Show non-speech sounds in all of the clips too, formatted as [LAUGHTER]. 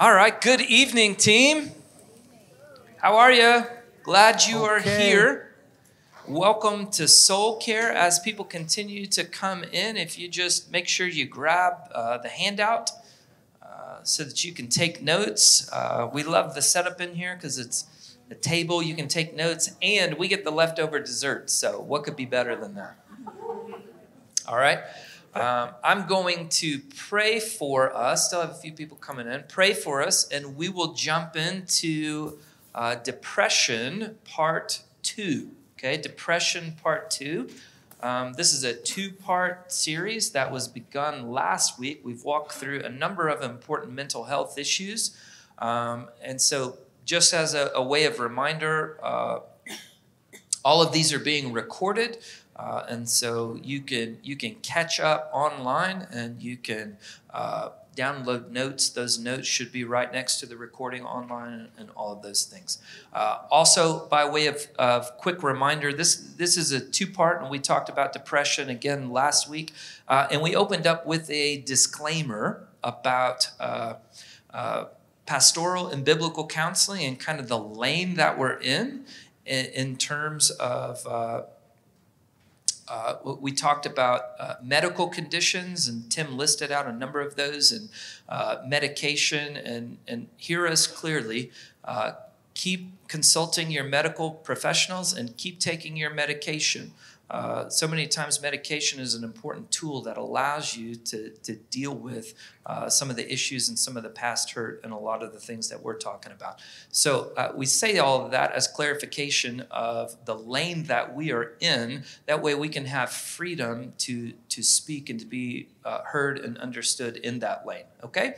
All right, good evening, team. How are you? Glad you are here. Welcome to Soul Care. As people continue to come in, if you just make sure you grab uh, the handout uh, so that you can take notes. Uh, we love the setup in here because it's a table, you can take notes, and we get the leftover dessert. So, what could be better than that? All right. Um, I'm going to pray for us. Still have a few people coming in. Pray for us, and we will jump into uh, depression part two. Okay, depression part two. Um, this is a two part series that was begun last week. We've walked through a number of important mental health issues. Um, and so, just as a, a way of reminder, uh, all of these are being recorded. Uh, and so you can you can catch up online and you can uh, download notes. Those notes should be right next to the recording online and, and all of those things. Uh, also, by way of, of quick reminder, this this is a two part, and we talked about depression again last week, uh, and we opened up with a disclaimer about. Uh, uh, pastoral and biblical counseling and kind of the lane that we're in in, in terms of uh, we talked about uh, medical conditions, and Tim listed out a number of those, and uh, medication. And, and hear us clearly. Uh, keep consulting your medical professionals and keep taking your medication. Uh, so many times, medication is an important tool that allows you to, to deal with uh, some of the issues and some of the past hurt and a lot of the things that we're talking about. So, uh, we say all of that as clarification of the lane that we are in. That way, we can have freedom to, to speak and to be uh, heard and understood in that lane. Okay?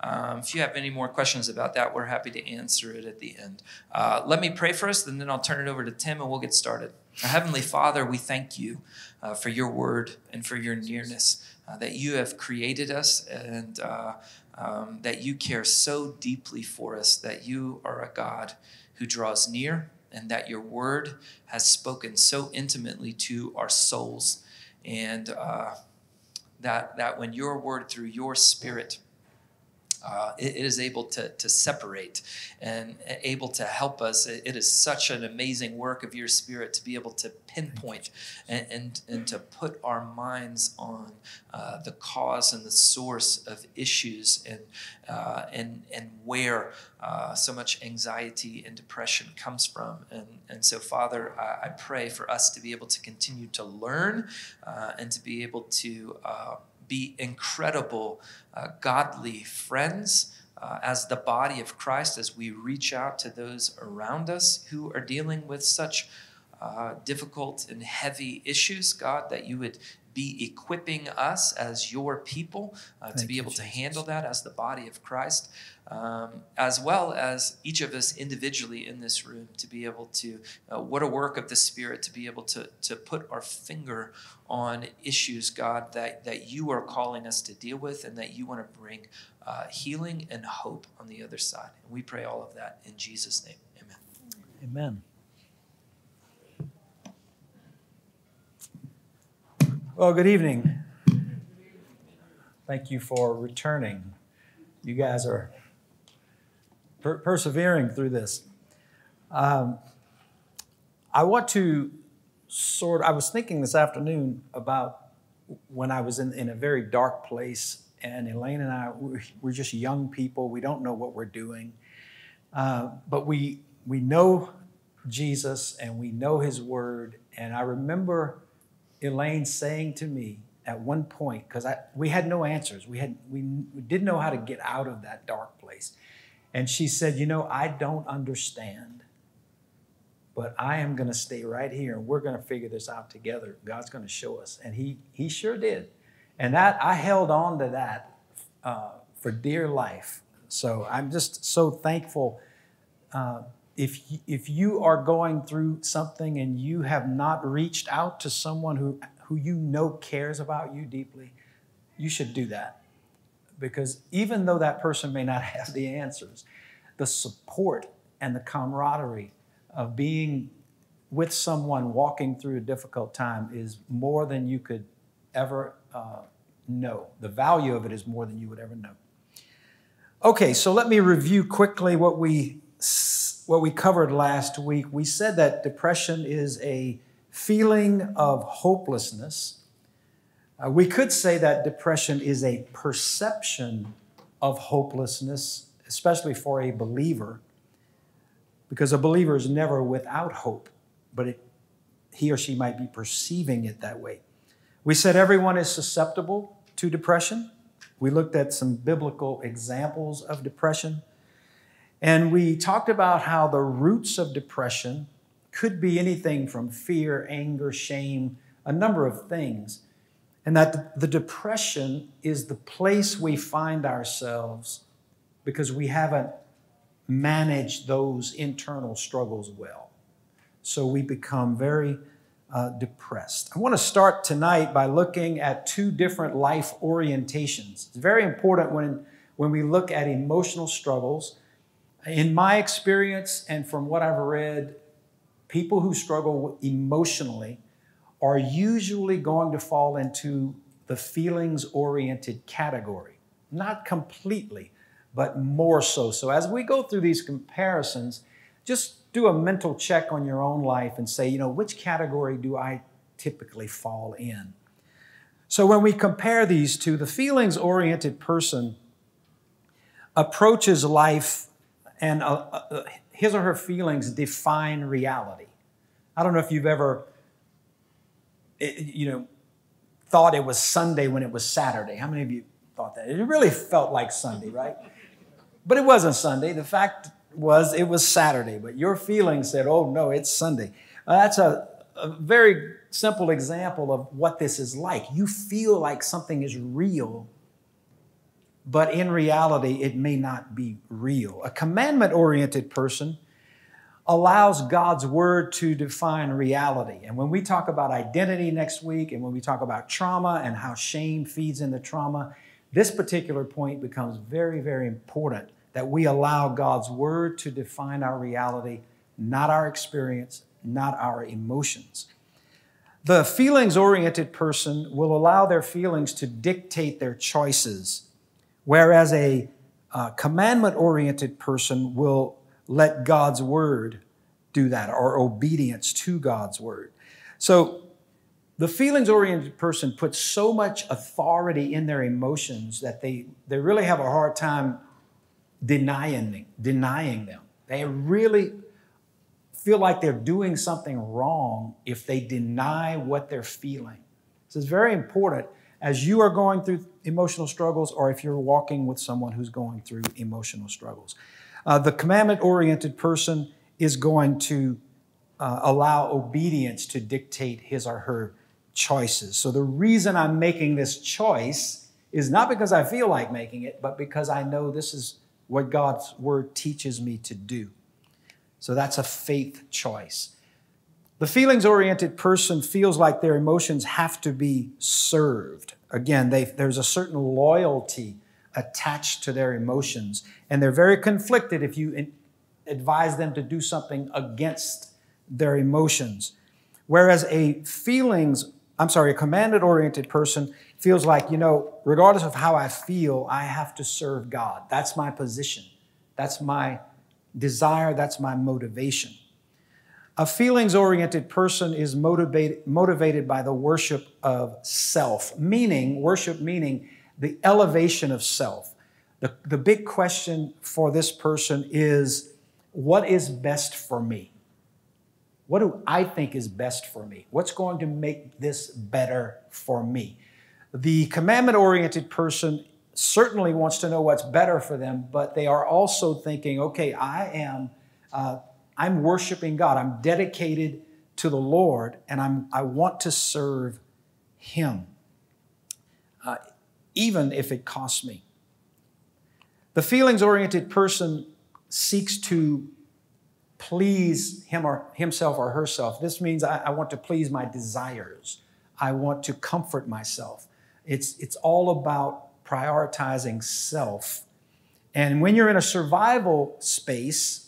Um, if you have any more questions about that, we're happy to answer it at the end. Uh, let me pray for us, and then I'll turn it over to Tim and we'll get started. Our Heavenly Father, we thank you uh, for your word and for your nearness, uh, that you have created us and uh, um, that you care so deeply for us, that you are a God who draws near, and that your word has spoken so intimately to our souls. And uh, that, that when your word through your spirit uh, it, it is able to, to separate and able to help us. It, it is such an amazing work of your spirit to be able to pinpoint and, and, and to put our minds on uh, the cause and the source of issues and, uh, and, and where uh, so much anxiety and depression comes from. And, and so, Father, I, I pray for us to be able to continue to learn uh, and to be able to uh, be incredible, uh, godly friends uh, as the body of Christ, as we reach out to those around us who are dealing with such uh, difficult and heavy issues, God, that you would be equipping us as your people uh, to be you, able to Jesus. handle that as the body of Christ, um, as well as each of us individually in this room to be able to, uh, what a work of the Spirit, to be able to, to put our finger on issues, God, that, that you are calling us to deal with and that you want to bring uh, healing and hope on the other side. And we pray all of that in Jesus' name. Amen. Amen. Well, good evening. Thank you for returning. You guys are per- persevering through this. Um, I want to sort. I was thinking this afternoon about when I was in, in a very dark place, and Elaine and I we're, we're just young people. We don't know what we're doing, uh, but we we know Jesus and we know His Word. And I remember Elaine saying to me at one point, because we had no answers, we had we, we didn't know how to get out of that dark place, and she said, "You know, I don't understand." But I am going to stay right here, and we're going to figure this out together. God's going to show us, and He He sure did, and that I held on to that uh, for dear life. So I'm just so thankful. Uh, if if you are going through something and you have not reached out to someone who who you know cares about you deeply, you should do that because even though that person may not [LAUGHS] have the answers, the support and the camaraderie of being with someone walking through a difficult time is more than you could ever uh, know. The value of it is more than you would ever know. Okay, so let me review quickly what we what we covered last week. We said that depression is a feeling of hopelessness. Uh, we could say that depression is a perception of hopelessness, especially for a believer, because a believer is never without hope, but it, he or she might be perceiving it that way. We said everyone is susceptible to depression. We looked at some biblical examples of depression. And we talked about how the roots of depression could be anything from fear, anger, shame, a number of things. And that the depression is the place we find ourselves because we haven't managed those internal struggles well. So we become very uh, depressed. I want to start tonight by looking at two different life orientations. It's very important when, when we look at emotional struggles. In my experience and from what I've read, people who struggle emotionally are usually going to fall into the feelings oriented category. Not completely, but more so. So as we go through these comparisons, just do a mental check on your own life and say, you know, which category do I typically fall in? So when we compare these two, the feelings oriented person approaches life and uh, uh, his or her feelings define reality. I don't know if you've ever, you know, thought it was Sunday when it was Saturday. How many of you thought that? It really felt like Sunday, right? [LAUGHS] But it wasn't Sunday. The fact was it was Saturday, but your feelings said, oh no, it's Sunday. Uh, that's a, a very simple example of what this is like. You feel like something is real, but in reality, it may not be real. A commandment oriented person allows God's word to define reality. And when we talk about identity next week, and when we talk about trauma and how shame feeds into trauma, this particular point becomes very, very important that we allow God's word to define our reality, not our experience, not our emotions. The feelings oriented person will allow their feelings to dictate their choices, whereas a uh, commandment oriented person will let God's word do that or obedience to God's word. So the feelings oriented person puts so much authority in their emotions that they, they really have a hard time denying, denying them. They really feel like they're doing something wrong if they deny what they're feeling. So it's very important as you are going through emotional struggles or if you're walking with someone who's going through emotional struggles. Uh, the commandment oriented person is going to uh, allow obedience to dictate his or her choices. So the reason I'm making this choice is not because I feel like making it, but because I know this is what God's word teaches me to do. So that's a faith choice. The feelings oriented person feels like their emotions have to be served. Again, they, there's a certain loyalty attached to their emotions, and they're very conflicted if you advise them to do something against their emotions. Whereas a feelings, I'm sorry, a commanded oriented person feels like, you know, regardless of how I feel, I have to serve God. That's my position. That's my desire. That's my motivation. A feelings oriented person is motivated, motivated by the worship of self, meaning, worship meaning the elevation of self. The, the big question for this person is what is best for me? What do I think is best for me? What's going to make this better for me? The commandment oriented person certainly wants to know what's better for them, but they are also thinking, okay, I am, uh, I'm worshiping God. I'm dedicated to the Lord, and I'm, I want to serve Him, uh, even if it costs me. The feelings oriented person seeks to please him or himself or herself. This means I, I want to please my desires. I want to comfort myself. It's, it's all about prioritizing self. And when you're in a survival space,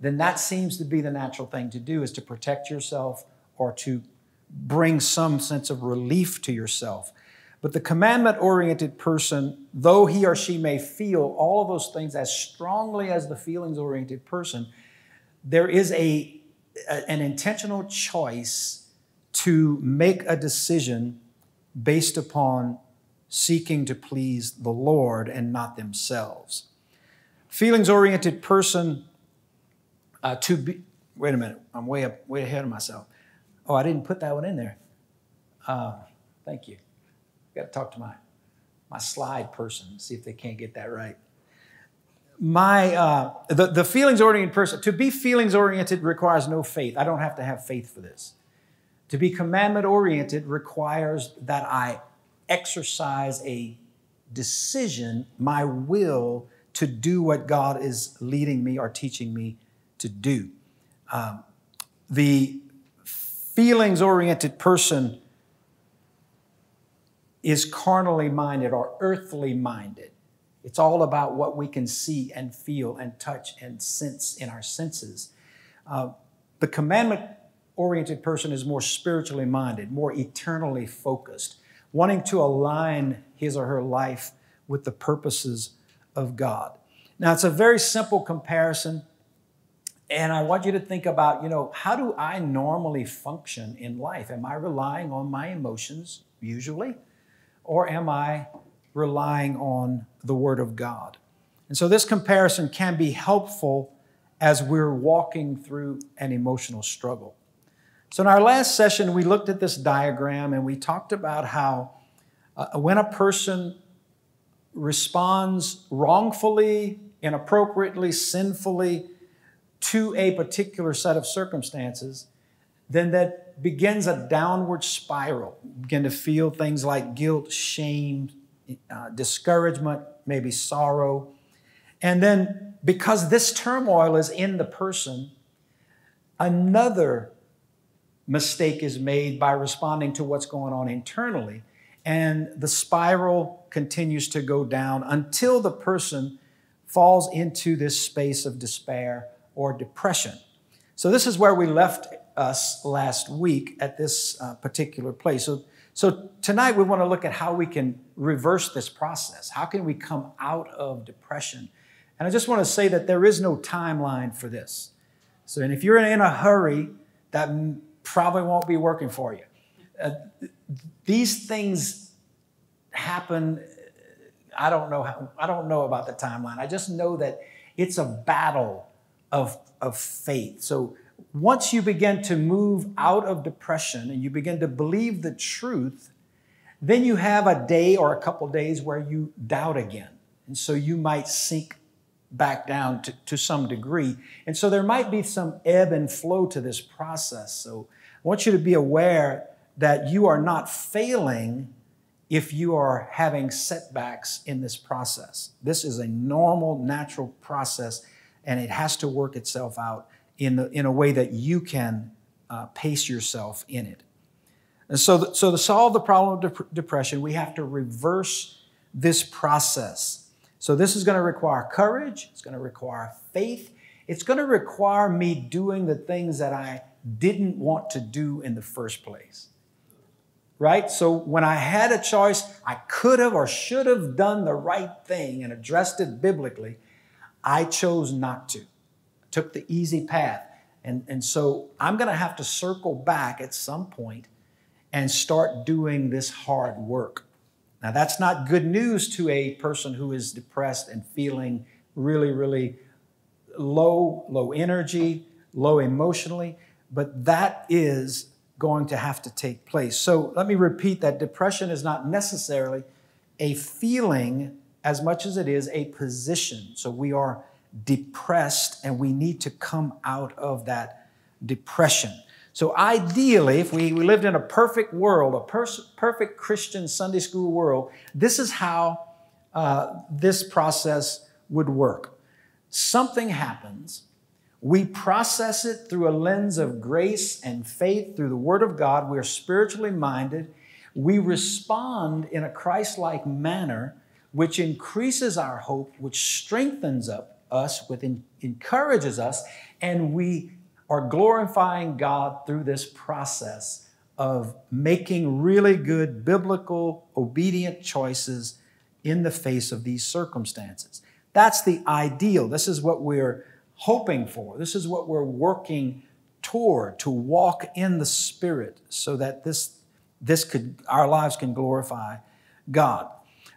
then that seems to be the natural thing to do is to protect yourself or to bring some sense of relief to yourself. But the commandment oriented person, though he or she may feel all of those things as strongly as the feelings oriented person, there is a, a, an intentional choice to make a decision based upon seeking to please the Lord and not themselves. Feelings oriented person uh, to be, wait a minute, I'm way up, way ahead of myself. Oh, I didn't put that one in there. Uh, thank you. Got to talk to my, my slide person, see if they can't get that right. My, uh, the, the feelings oriented person, to be feelings oriented requires no faith. I don't have to have faith for this. To be commandment oriented requires that I exercise a decision, my will to do what God is leading me or teaching me to do. Um, the feelings oriented person is carnally minded or earthly minded. It's all about what we can see and feel and touch and sense in our senses. Uh, the commandment oriented person is more spiritually minded, more eternally focused, wanting to align his or her life with the purposes of God. Now, it's a very simple comparison, and I want you to think about, you know, how do I normally function in life? Am I relying on my emotions, usually? or am I relying on the Word of God? And so this comparison can be helpful as we're walking through an emotional struggle. So, in our last session, we looked at this diagram and we talked about how uh, when a person responds wrongfully, inappropriately, sinfully to a particular set of circumstances, then that begins a downward spiral. You begin to feel things like guilt, shame, uh, discouragement, maybe sorrow. And then, because this turmoil is in the person, another mistake is made by responding to what's going on internally. And the spiral continues to go down until the person falls into this space of despair or depression. So, this is where we left us last week at this uh, particular place. So, so tonight we want to look at how we can reverse this process. How can we come out of depression? And I just want to say that there is no timeline for this. So, and if you're in a hurry, that probably won't be working for you. Uh, these things happen. I don't know how, I don't know about the timeline. I just know that it's a battle of, of faith. So once you begin to move out of depression and you begin to believe the truth, then you have a day or a couple days where you doubt again. And so you might sink back down to, to some degree. And so there might be some ebb and flow to this process. So I want you to be aware that you are not failing if you are having setbacks in this process. This is a normal, natural process, and it has to work itself out in, the, in a way that you can uh, pace yourself in it. And so, so to solve the problem of dep- depression, we have to reverse this process. So this is going to require courage. It's going to require faith. It's going to require me doing the things that I didn't want to do in the first place. Right? So when I had a choice, I could have or should have done the right thing and addressed it biblically. I chose not to took the easy path. And, and so I'm going to have to circle back at some point and start doing this hard work. Now, that's not good news to a person who is depressed and feeling really, really low, low energy, low emotionally, but that is going to have to take place. So let me repeat that depression is not necessarily a feeling as much as it is a position. So we are depressed and we need to come out of that depression. So, ideally, if we, we lived in a perfect world, a pers- perfect Christian Sunday school world, this is how uh, this process would work. Something happens, we process it through a lens of grace and faith through the Word of God. We're spiritually minded. We respond in a Christ like manner, which increases our hope, which strengthens up us, within, encourages us, and we are glorifying God through this process of making really good biblical obedient choices in the face of these circumstances. That's the ideal. This is what we're hoping for. This is what we're working toward to walk in the spirit so that this this could our lives can glorify God.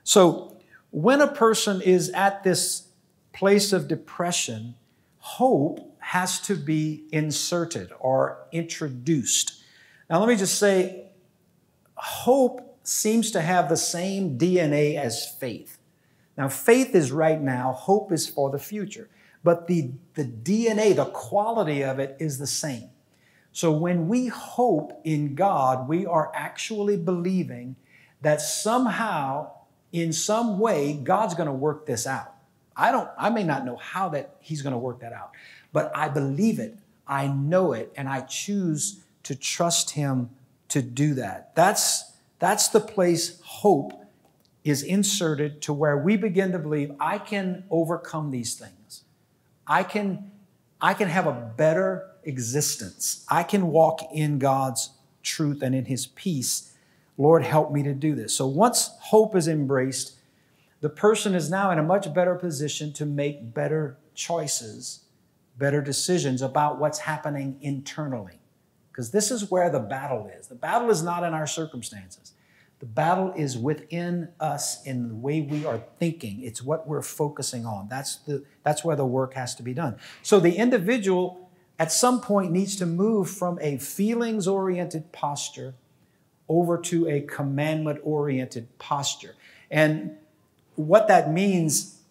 So when a person is at this place of depression, hope has to be inserted or introduced. Now, let me just say hope seems to have the same DNA as faith. Now, faith is right now, hope is for the future. But the, the DNA, the quality of it is the same. So when we hope in God, we are actually believing that somehow, in some way, God's going to work this out. I don't, I may not know how that He's going to work that out, but I believe it, I know it, and I choose to trust Him to do that. That's, that's the place hope is inserted to where we begin to believe I can overcome these things. I can, I can have a better existence. I can walk in God's truth and in His peace. Lord, help me to do this. So once hope is embraced, the person is now in a much better position to make better choices, better decisions about what's happening internally. Because this is where the battle is. The battle is not in our circumstances. The battle is within us in the way we are thinking. It's what we're focusing on. That's, the, that's where the work has to be done. So the individual at some point needs to move from a feelings oriented posture over to a commandment oriented posture. And what that means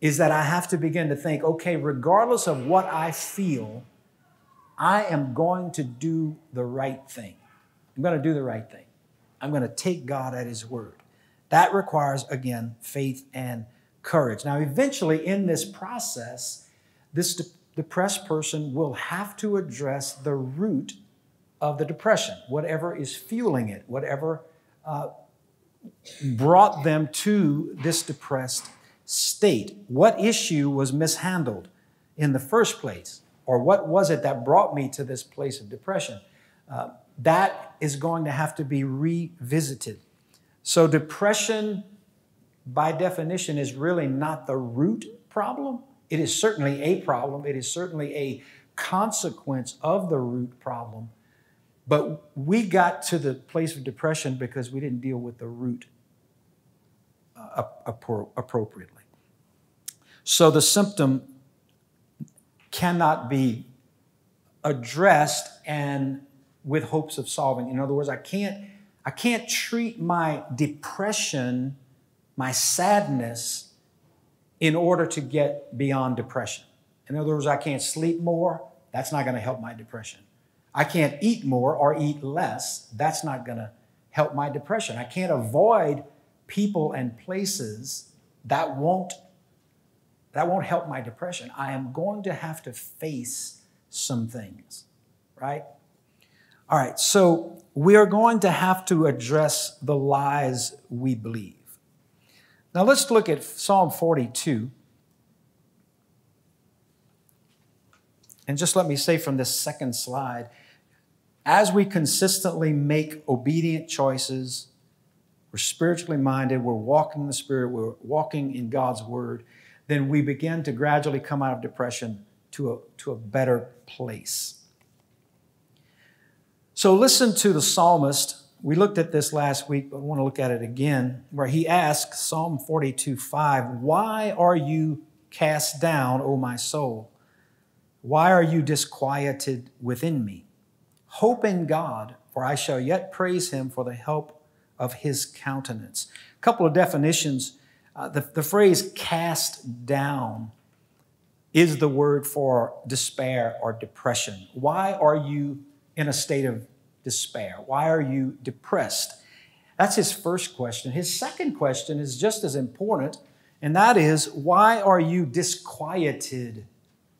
is that I have to begin to think okay, regardless of what I feel, I am going to do the right thing. I'm going to do the right thing. I'm going to take God at His word. That requires, again, faith and courage. Now, eventually, in this process, this de- depressed person will have to address the root of the depression, whatever is fueling it, whatever uh, brought them to this depressed state. What issue was mishandled in the first place? Or what was it that brought me to this place of depression? Uh, that is going to have to be revisited. So, depression, by definition, is really not the root problem. It is certainly a problem, it is certainly a consequence of the root problem. But we got to the place of depression because we didn't deal with the root uh, appropriately. So the symptom cannot be addressed and with hopes of solving. In other words, I can't, I can't treat my depression, my sadness, in order to get beyond depression. In other words, I can't sleep more. That's not going to help my depression. I can't eat more or eat less. That's not going to help my depression. I can't avoid people and places that won't that won't help my depression. I am going to have to face some things, right? All right, so we are going to have to address the lies we believe. Now let's look at Psalm 42. And just let me say from this second slide as we consistently make obedient choices, we're spiritually minded, we're walking in the Spirit, we're walking in God's Word, then we begin to gradually come out of depression to a, to a better place. So listen to the psalmist. We looked at this last week, but I want to look at it again, where he asks, Psalm 42 5, Why are you cast down, O my soul? Why are you disquieted within me? Hope in God, for I shall yet praise him for the help of his countenance. A couple of definitions. Uh, the, the phrase cast down is the word for despair or depression. Why are you in a state of despair? Why are you depressed? That's his first question. His second question is just as important, and that is why are you disquieted,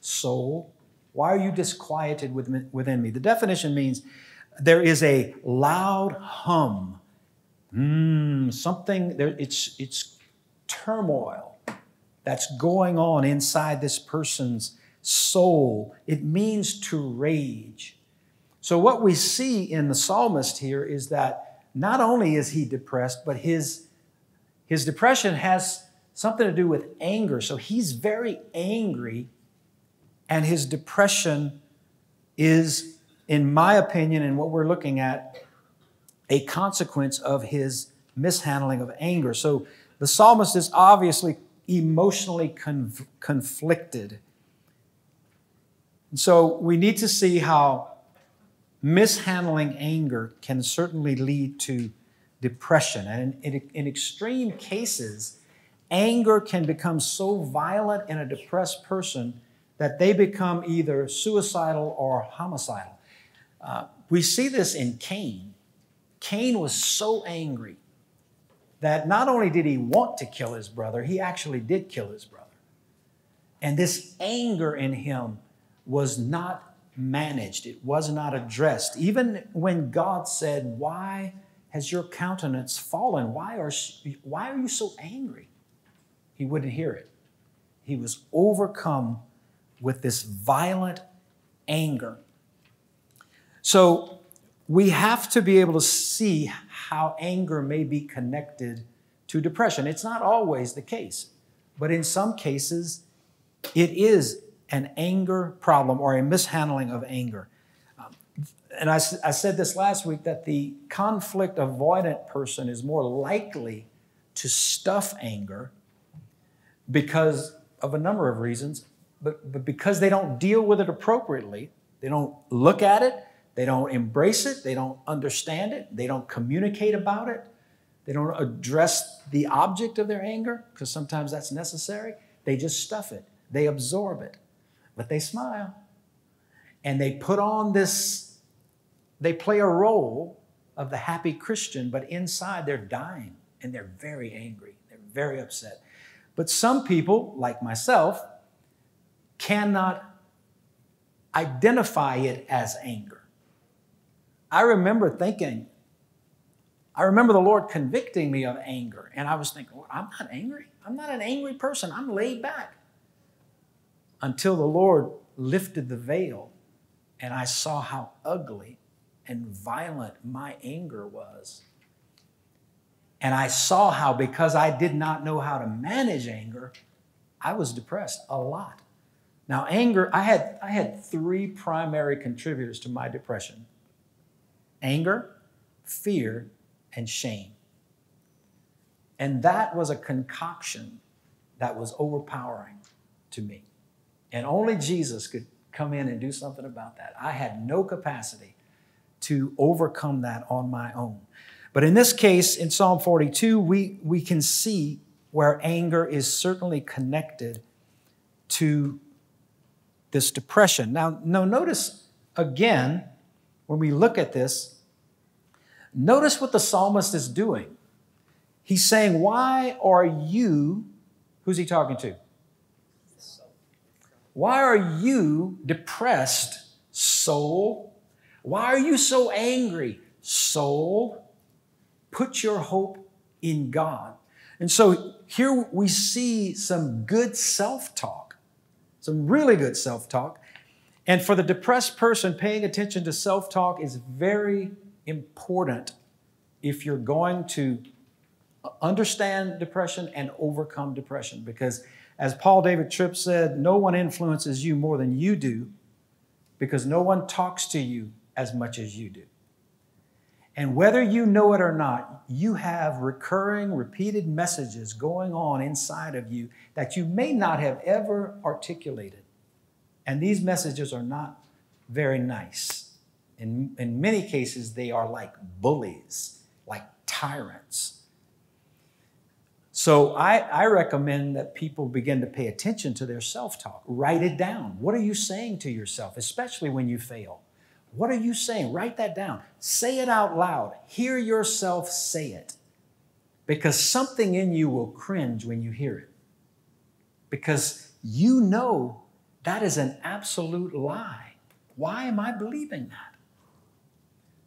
soul? Why are you disquieted within me? The definition means there is a loud hum. Mm, something, there, it's, it's turmoil that's going on inside this person's soul. It means to rage. So, what we see in the psalmist here is that not only is he depressed, but his, his depression has something to do with anger. So, he's very angry, and his depression is, in my opinion, and what we're looking at, a consequence of his mishandling of anger. So, the psalmist is obviously emotionally conf- conflicted. And so, we need to see how mishandling anger can certainly lead to depression. And in, in, in, extreme cases, anger can become so violent in a depressed person that they become either suicidal or homicidal. Uh, we see this in Cain. Cain was so angry that not only did he want to kill his brother, he actually did kill his brother. And this anger in him was not managed, it was not addressed. Even when God said, Why has your countenance fallen? Why are, why are you so angry? He wouldn't hear it. He was overcome with this violent anger. So we have to be able to see how anger may be connected to depression. It's not always the case, but in some cases, it is an anger problem or a mishandling of anger. Um, and I, I said this last week that the conflict avoidant person is more likely to stuff anger because of a number of reasons, but, but because they don't deal with it appropriately, they don't look at it, they don't embrace it, they don't understand it, they don't communicate about it, they don't address the object of their anger, because sometimes that's necessary. They just stuff it, they absorb it but they smile. And they put on this, they play a role of the happy Christian, but inside they're dying and they're very angry. They're very upset. But some people, like myself, cannot identify it as anger. I remember thinking, I remember the Lord convicting me of anger, and I was thinking, well, I'm not angry. I'm not an angry person. I'm laid back until the Lord lifted the veil and I saw how ugly and violent my anger was. And I saw how, because I did not know how to manage anger, I was depressed a lot. Now, anger, I had, I had three primary contributors to my depression anger, fear, and shame. And that was a concoction that was overpowering to me. And only Jesus could come in and do something about that. I had no capacity to overcome that on my own. But in this case, in Psalm 42, we, we can see where anger is certainly connected to this depression. Now, no, notice again, when we look at this, notice what the psalmist is doing. He's saying, Why are you, who's he talking to? Why are you depressed, soul? Why are you so angry, soul? Put your hope in God. And so here we see some good self talk, some really good self talk. And for the depressed person, paying attention to self talk is very important if you're going to understand depression and overcome depression because as Paul David Tripp said, no one influences you more than you do because no one talks to you as much as you do. And whether you know it or not, you have recurring, repeated messages going on inside of you that you may not have ever articulated. And these messages are not very nice. In, in many cases, they are like bullies, like tyrants. So I, I recommend that people begin to pay attention to their self talk. Write it down. What are you saying to yourself, especially when you fail? What are you saying? Write that down. Say it out loud. Hear yourself say it. Because something in you will cringe when you hear it. Because you know that is an absolute lie. Why am I believing that?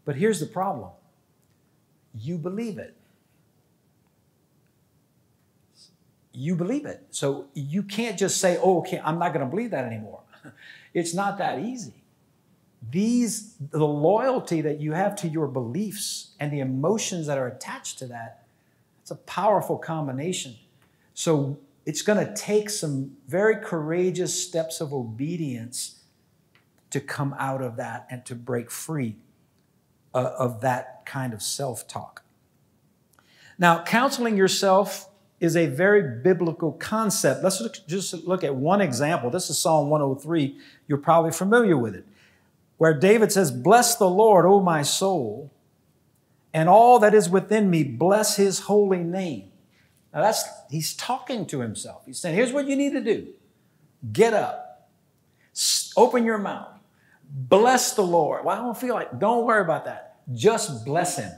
But here's the problem you believe it. you believe it. So you can't just say, oh, okay, I'm not going to believe that anymore. [LAUGHS] It's not that easy. These the loyalty that you have to your beliefs and the emotions that are attached to that it's a powerful combination. So it's going to take some very courageous steps of obedience to come out of that and to break free uh, of that kind of self-talk. Now counseling yourself is a very biblical concept. Let's look, just look at one example. This is psalm 103 you're probably familiar with it where David says, Bless the Lord, O my soul, and all that is within me, bless his holy name. Now that's, he's talking to himself. He's saying, Here's what you need to do get up, open your mouth, bless the Lord. Well, I don't feel like, don't worry about that. Just bless him.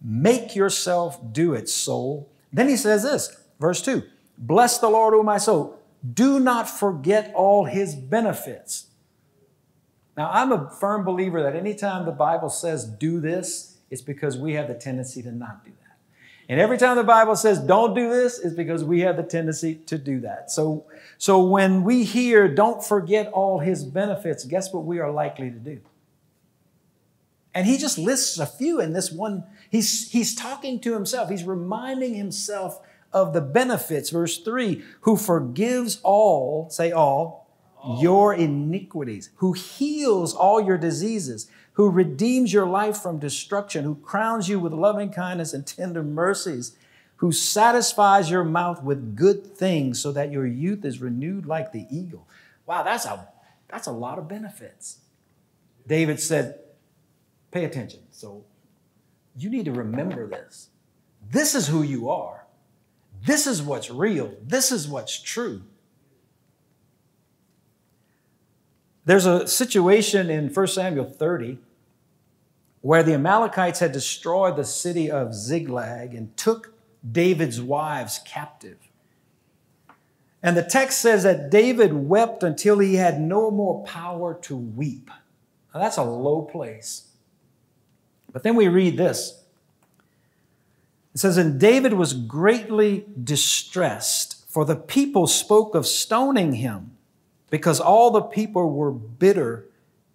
Make yourself do it, soul. Then he says this, verse 2 Bless the Lord, O my soul. Do not forget all his benefits now, I'm a firm believer that anytime the Bible says do this, it's because we have the tendency to not do that. And every time the Bible says don't do this, it's because we have the tendency to do that. So, so when we hear don't forget all his benefits, guess what we are likely to do? And he just lists a few in this one. He's, he's talking to himself, he's reminding himself of the benefits. Verse 3 who forgives all, say all, your iniquities, who heals all your diseases, who redeems your life from destruction, who crowns you with loving kindness and tender mercies, who satisfies your mouth with good things so that your youth is renewed like the eagle. Wow, that's a, that's a lot of benefits. David said, pay attention. So you need to remember this. This is who you are. This is what's real. This is what's true. There's a situation in 1 Samuel 30 where the Amalekites had destroyed the city of Ziklag and took David's wives captive. And the text says that David wept until he had no more power to weep. Now, that's a low place. But then we read this. It says, And David was greatly distressed, for the people spoke of stoning him because all the people were bitter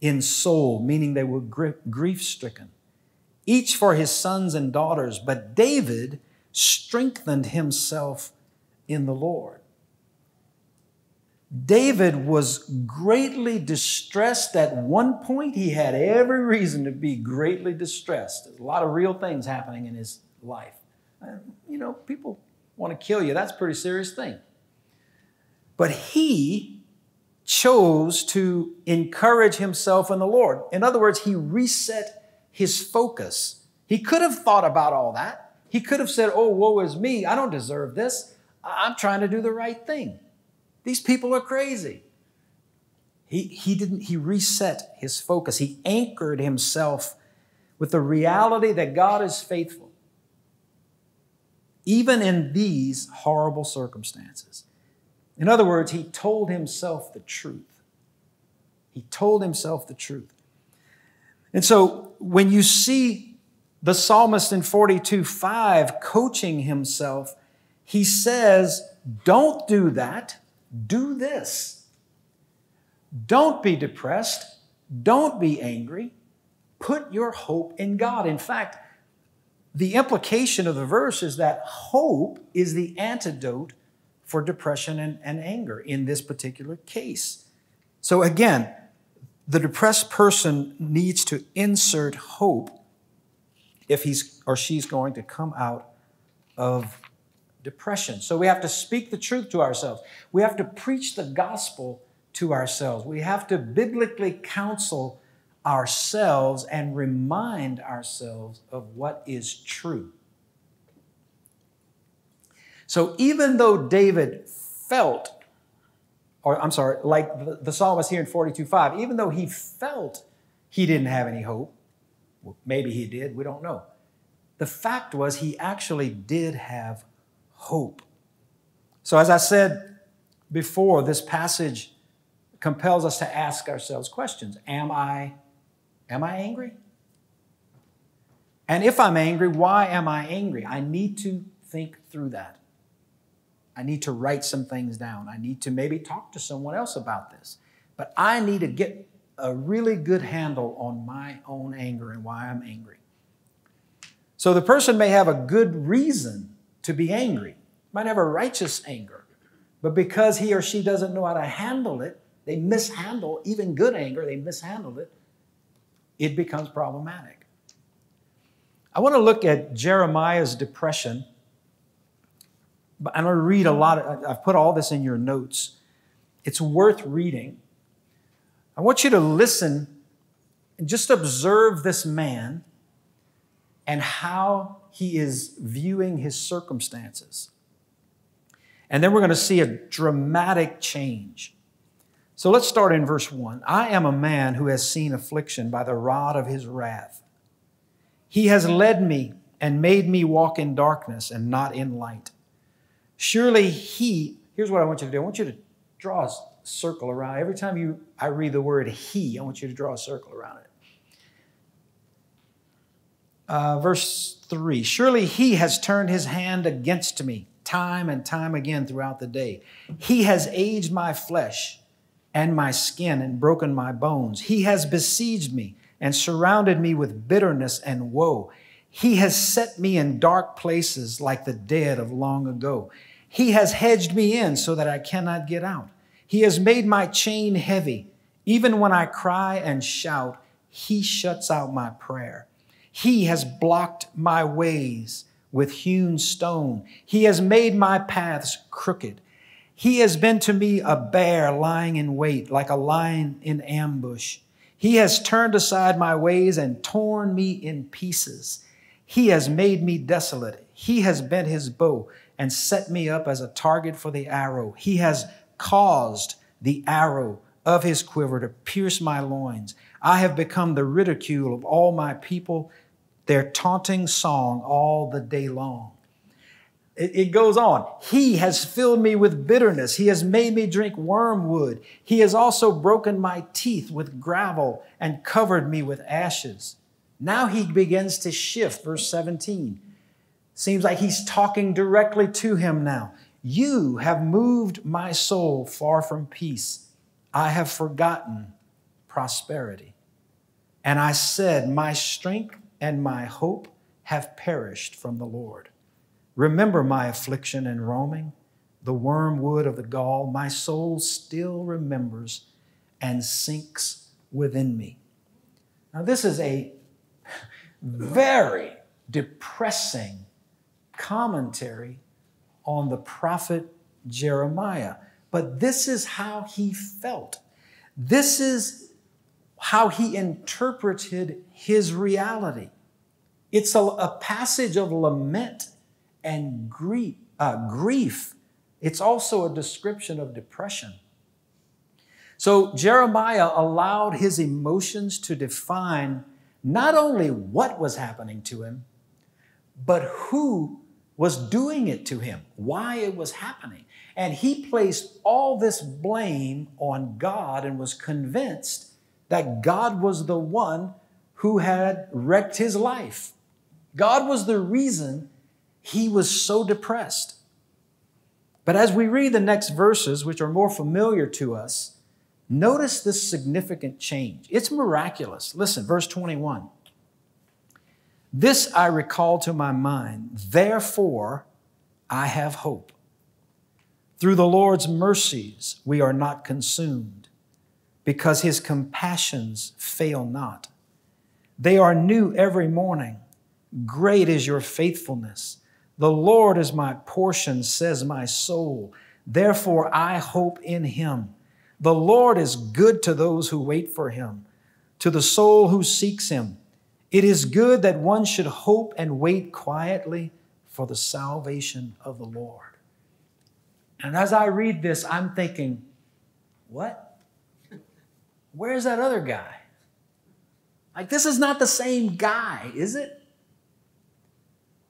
in soul, meaning they were grief stricken, each for his sons and daughters. But David strengthened himself in the Lord. David was greatly distressed at one point. He had every reason to be greatly distressed. There's a lot of real things happening in his life. Uh, you know, people want to kill you. That's a pretty serious thing. But he chose to encourage himself in the Lord. In other words, he reset his focus. He could have thought about all that. He could have said, Oh, woe is me. I don't deserve this. I'm trying to do the right thing. These people are crazy. He, he didn't, he reset his focus. He anchored himself with the reality that God is faithful, even in these horrible circumstances. In other words, he told himself the truth. He told himself the truth. And so when you see the psalmist in 42 5 coaching himself, he says, Don't do that, do this. Don't be depressed, don't be angry. Put your hope in God. In fact, the implication of the verse is that hope is the antidote for depression and, and anger in this particular case. So again, the depressed person needs to insert hope if he's or she's going to come out of depression. So we have to speak the truth to ourselves. We have to preach the gospel to ourselves. We have to biblically counsel ourselves and remind ourselves of what is true. So even though David felt, or I'm sorry, like the, the psalmist here in 42.5, even though he felt he didn't have any hope, maybe he did, we don't know. The fact was, he actually did have hope. So, as I said before, this passage compels us to ask ourselves questions Am I, am I angry? And if I'm angry, why am I angry? I need to think through that. I need to write some things down. I need to maybe talk to someone else about this. But I need to get a really good handle on my own anger and why I'm angry. So the person may have a good reason to be angry, might have a righteous anger, but because he or she doesn't know how to handle it, they mishandle even good anger, they mishandle it, it becomes problematic. I want to look at Jeremiah's depression. I'm going to read a lot. Of, I've put all this in your notes. It's worth reading. I want you to listen and just observe this man and how he is viewing his circumstances. And then we're going to see a dramatic change. So let's start in verse 1. I am a man who has seen affliction by the rod of his wrath. He has led me and made me walk in darkness and not in light. Surely he, here's what I want you to do I want you to draw a circle around. Every time you, I read the word he, I want you to draw a circle around it. Uh, verse 3 Surely he has turned his hand against me time and time again throughout the day. He has aged my flesh and my skin and broken my bones. He has besieged me and surrounded me with bitterness and woe. He has set me in dark places like the dead of long ago. He has hedged me in so that I cannot get out. He has made my chain heavy. Even when I cry and shout, he shuts out my prayer. He has blocked my ways with hewn stone. He has made my paths crooked. He has been to me a bear lying in wait, like a lion in ambush. He has turned aside my ways and torn me in pieces. He has made me desolate. He has bent his bow and set me up as a target for the arrow. He has caused the arrow of his quiver to pierce my loins. I have become the ridicule of all my people, their taunting song all the day long. It, goes on. He has filled me with bitterness. He has made me drink wormwood. He has also broken my teeth with gravel and covered me with ashes. Now he begins to shift. Verse 17. Seems like he's talking directly to him now. You have moved my soul far from peace. I have forgotten prosperity. And I said, My strength and my hope have perished from the Lord. Remember my affliction and roaming, the wormwood of the gall. My soul still remembers and sinks within me. Now, this is a very depressing commentary on the prophet Jeremiah. But this is how he felt. This is how he interpreted his reality. It's a, a passage of lament and grief, uh, grief. It's also a description of depression. So Jeremiah allowed his emotions to define not only what was happening to him, but who was doing it to him, why it was happening. And he placed all this blame on God and was convinced that God was the one who had wrecked his life. God was the reason he was so depressed. But as we read the next verses, which are more familiar to us, notice this significant change. It's miraculous. Listen, verse 21. This I recall to my mind, therefore I have hope. Through the Lord's mercies we are not consumed, because his compassions fail not. They are new every morning. Great is your faithfulness. The Lord is my portion, says my soul. Therefore, I hope in him. The Lord is good to those who wait for him, to the soul who seeks him. It is good that one should hope and wait quietly for the salvation of the Lord. And as I read this, I'm thinking, what? Where's that other guy? Like, this is not the same guy, is it?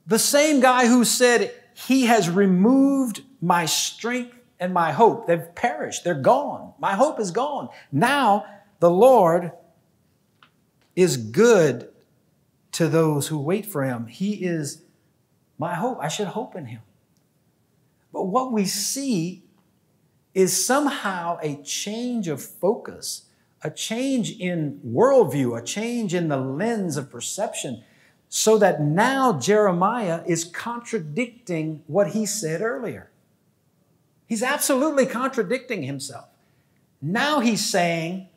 The same guy who said, He has removed my strength and my hope. They've perished, they're gone. My hope is gone. Now, the Lord is good to those who wait for Him. He is my hope. I should hope in Him. But what we see is somehow a change of focus, a change in worldview, a change in the lens of perception, so that now Jeremiah is contradicting what he said earlier. He's absolutely contradicting himself. Now he's saying,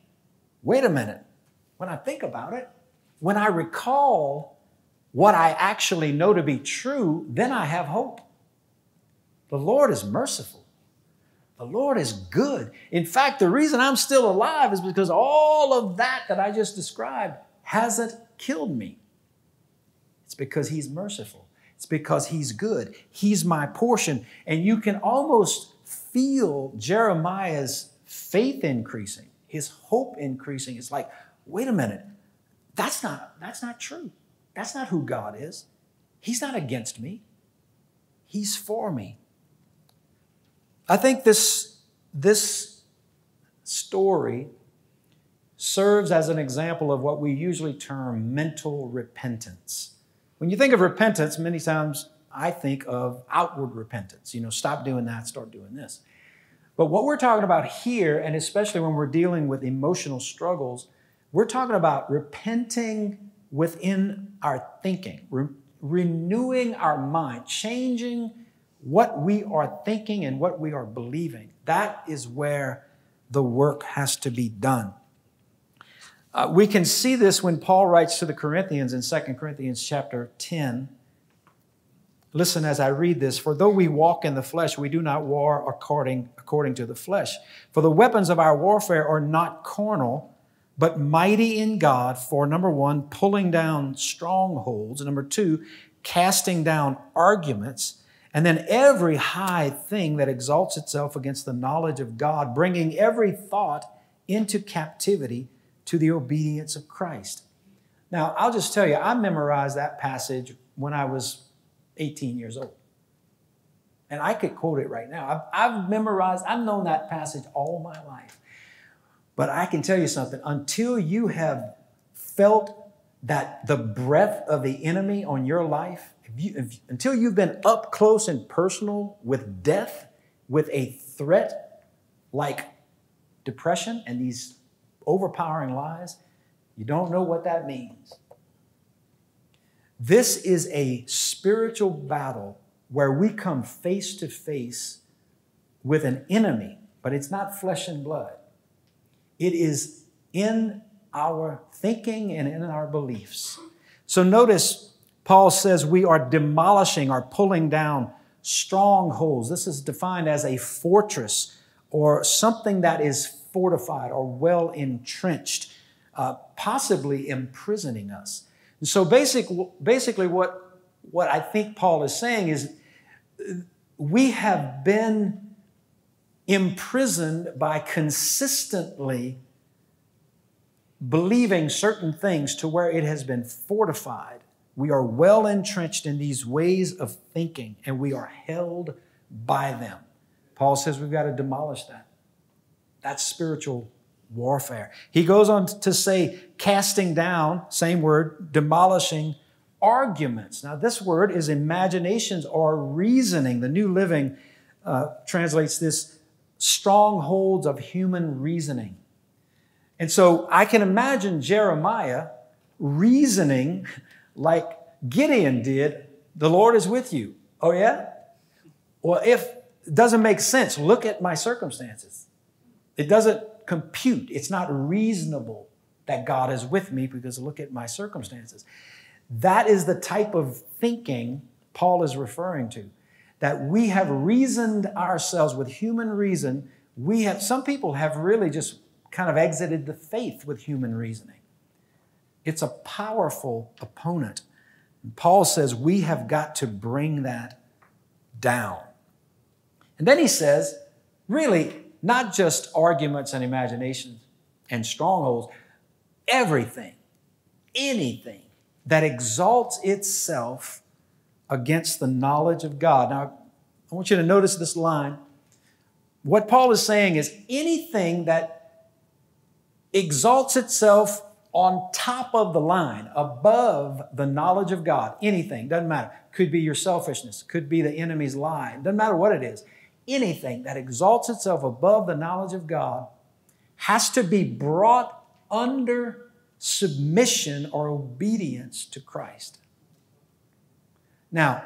wait a minute, when I think about it, when I recall what I actually know to be true, then I have hope. The Lord is merciful. The Lord is good. In fact, the reason I'm still alive is because all of that that I just described hasn't killed me. It's because He's merciful. It's because He's good. He's my portion. And you can almost feel Jeremiah's faith increasing, his hope increasing. It's like, wait a minute, that's not, that's not true. That's not who God is. He's not against me. He's for me. I think this, this story serves as an example of what we usually term mental repentance. When you think of repentance, many times I think of outward repentance. You know, stop doing that, start doing this. But what we're talking about here, and especially when we're dealing with emotional struggles, we're talking about repenting within our thinking, re- renewing our mind, changing what we are thinking and what we are believing. That is where the work has to be done. Uh, we can see this when Paul writes to the Corinthians in 2 Corinthians chapter 10. Listen as I read this For though we walk in the flesh, we do not war according, according to the flesh. For the weapons of our warfare are not carnal, but mighty in God for number one, pulling down strongholds, number two, casting down arguments and then every high thing that exalts itself against the knowledge of God, bringing every thought into captivity to the obedience of Christ. Now, I'll just tell you, I memorized that passage when I was 18 years old. And I could quote it right now. I've, I've memorized, I've known that passage all my life. But I can tell you something until you have felt that the breath of the enemy on your life, if you, if, until you've been up close and personal with death, with a threat like depression and these overpowering lies, you don't know what that means. This is a spiritual battle where we come face to face with an enemy, but it's not flesh and blood. It is in our thinking and in our beliefs. So notice Paul says we are demolishing or pulling down strongholds. This is defined as a fortress or something that is fortified or well entrenched, uh, possibly imprisoning us. And so basic, basically, what, what I think Paul is saying is we have been imprisoned by consistently believing certain things to where it has been fortified we are well entrenched in these ways of thinking and we are held by them. Paul says we've got to demolish that. That's spiritual warfare. He goes on to say, casting down, same word, demolishing arguments. Now, this word is imaginations or reasoning. The New Living uh, translates this strongholds of human reasoning. And so I can imagine Jeremiah reasoning [LAUGHS] like Gideon did, the Lord is with you. Oh, yeah? Well, if it doesn't make sense, look at my circumstances. It doesn't compute. It's not reasonable that God is with me because look at my circumstances. That is the type of thinking Paul is referring to. That we have reasoned ourselves with human reason. We have, some people have really just kind of exited the faith with human reasoning. It's a powerful opponent. And Paul says we have got to bring that down. And then he says, really, not just arguments and imaginations and strongholds, everything, anything that exalts itself against the knowledge of God. Now, I want you to notice this line. What Paul is saying is anything that exalts itself on top of the line, above the knowledge of God, anything, doesn't matter. Could be your selfishness, could be the enemy's lie, doesn't matter what it is. Anything that exalts itself above the knowledge of God has to be brought under submission or obedience to Christ. Now,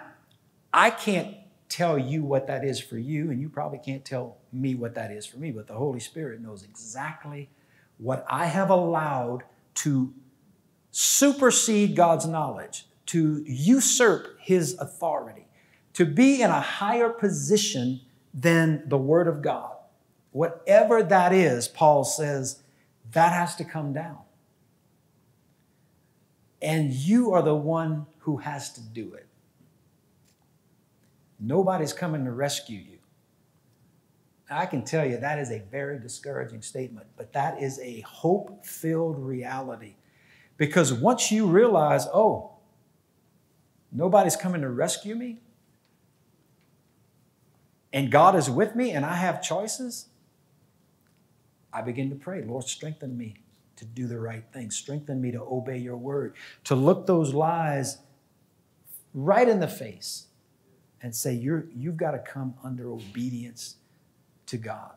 I can't tell you what that is for you, and you probably can't tell me what that is for me, but the Holy Spirit knows exactly what I have allowed to supersede God's knowledge, to usurp His authority, to be in a higher position than the Word of God. Whatever that is, Paul says, that has to come down. And you are the one who has to do it. Nobody's coming to rescue you. I can tell you that is a very discouraging statement, but that is a hope filled reality. Because once you realize, oh, nobody's coming to rescue me, and God is with me, and I have choices, I begin to pray, Lord, strengthen me to do the right thing. Strengthen me to obey your word, to look those lies right in the face and say, You're, You've got to come under obedience to God.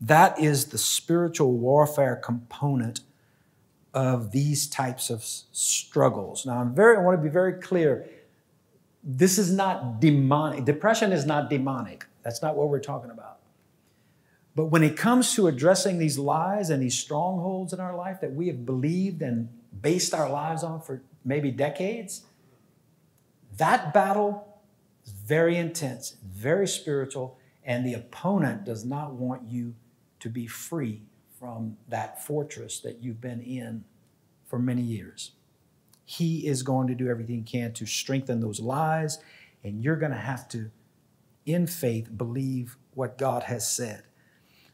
That is the spiritual warfare component of these types of struggles. Now, I'm very, I want to be very clear. This is not demonic. Depression is not demonic. That's not what we're talking about. But when it comes to addressing these lies and these strongholds in our life that we have believed and based our lives on for maybe decades, that battle is very intense, very spiritual, and the opponent does not want you to be free from that fortress that you've been in for many years. He is going to do everything he can to strengthen those lies, and you're going to have to, in faith, believe what God has said.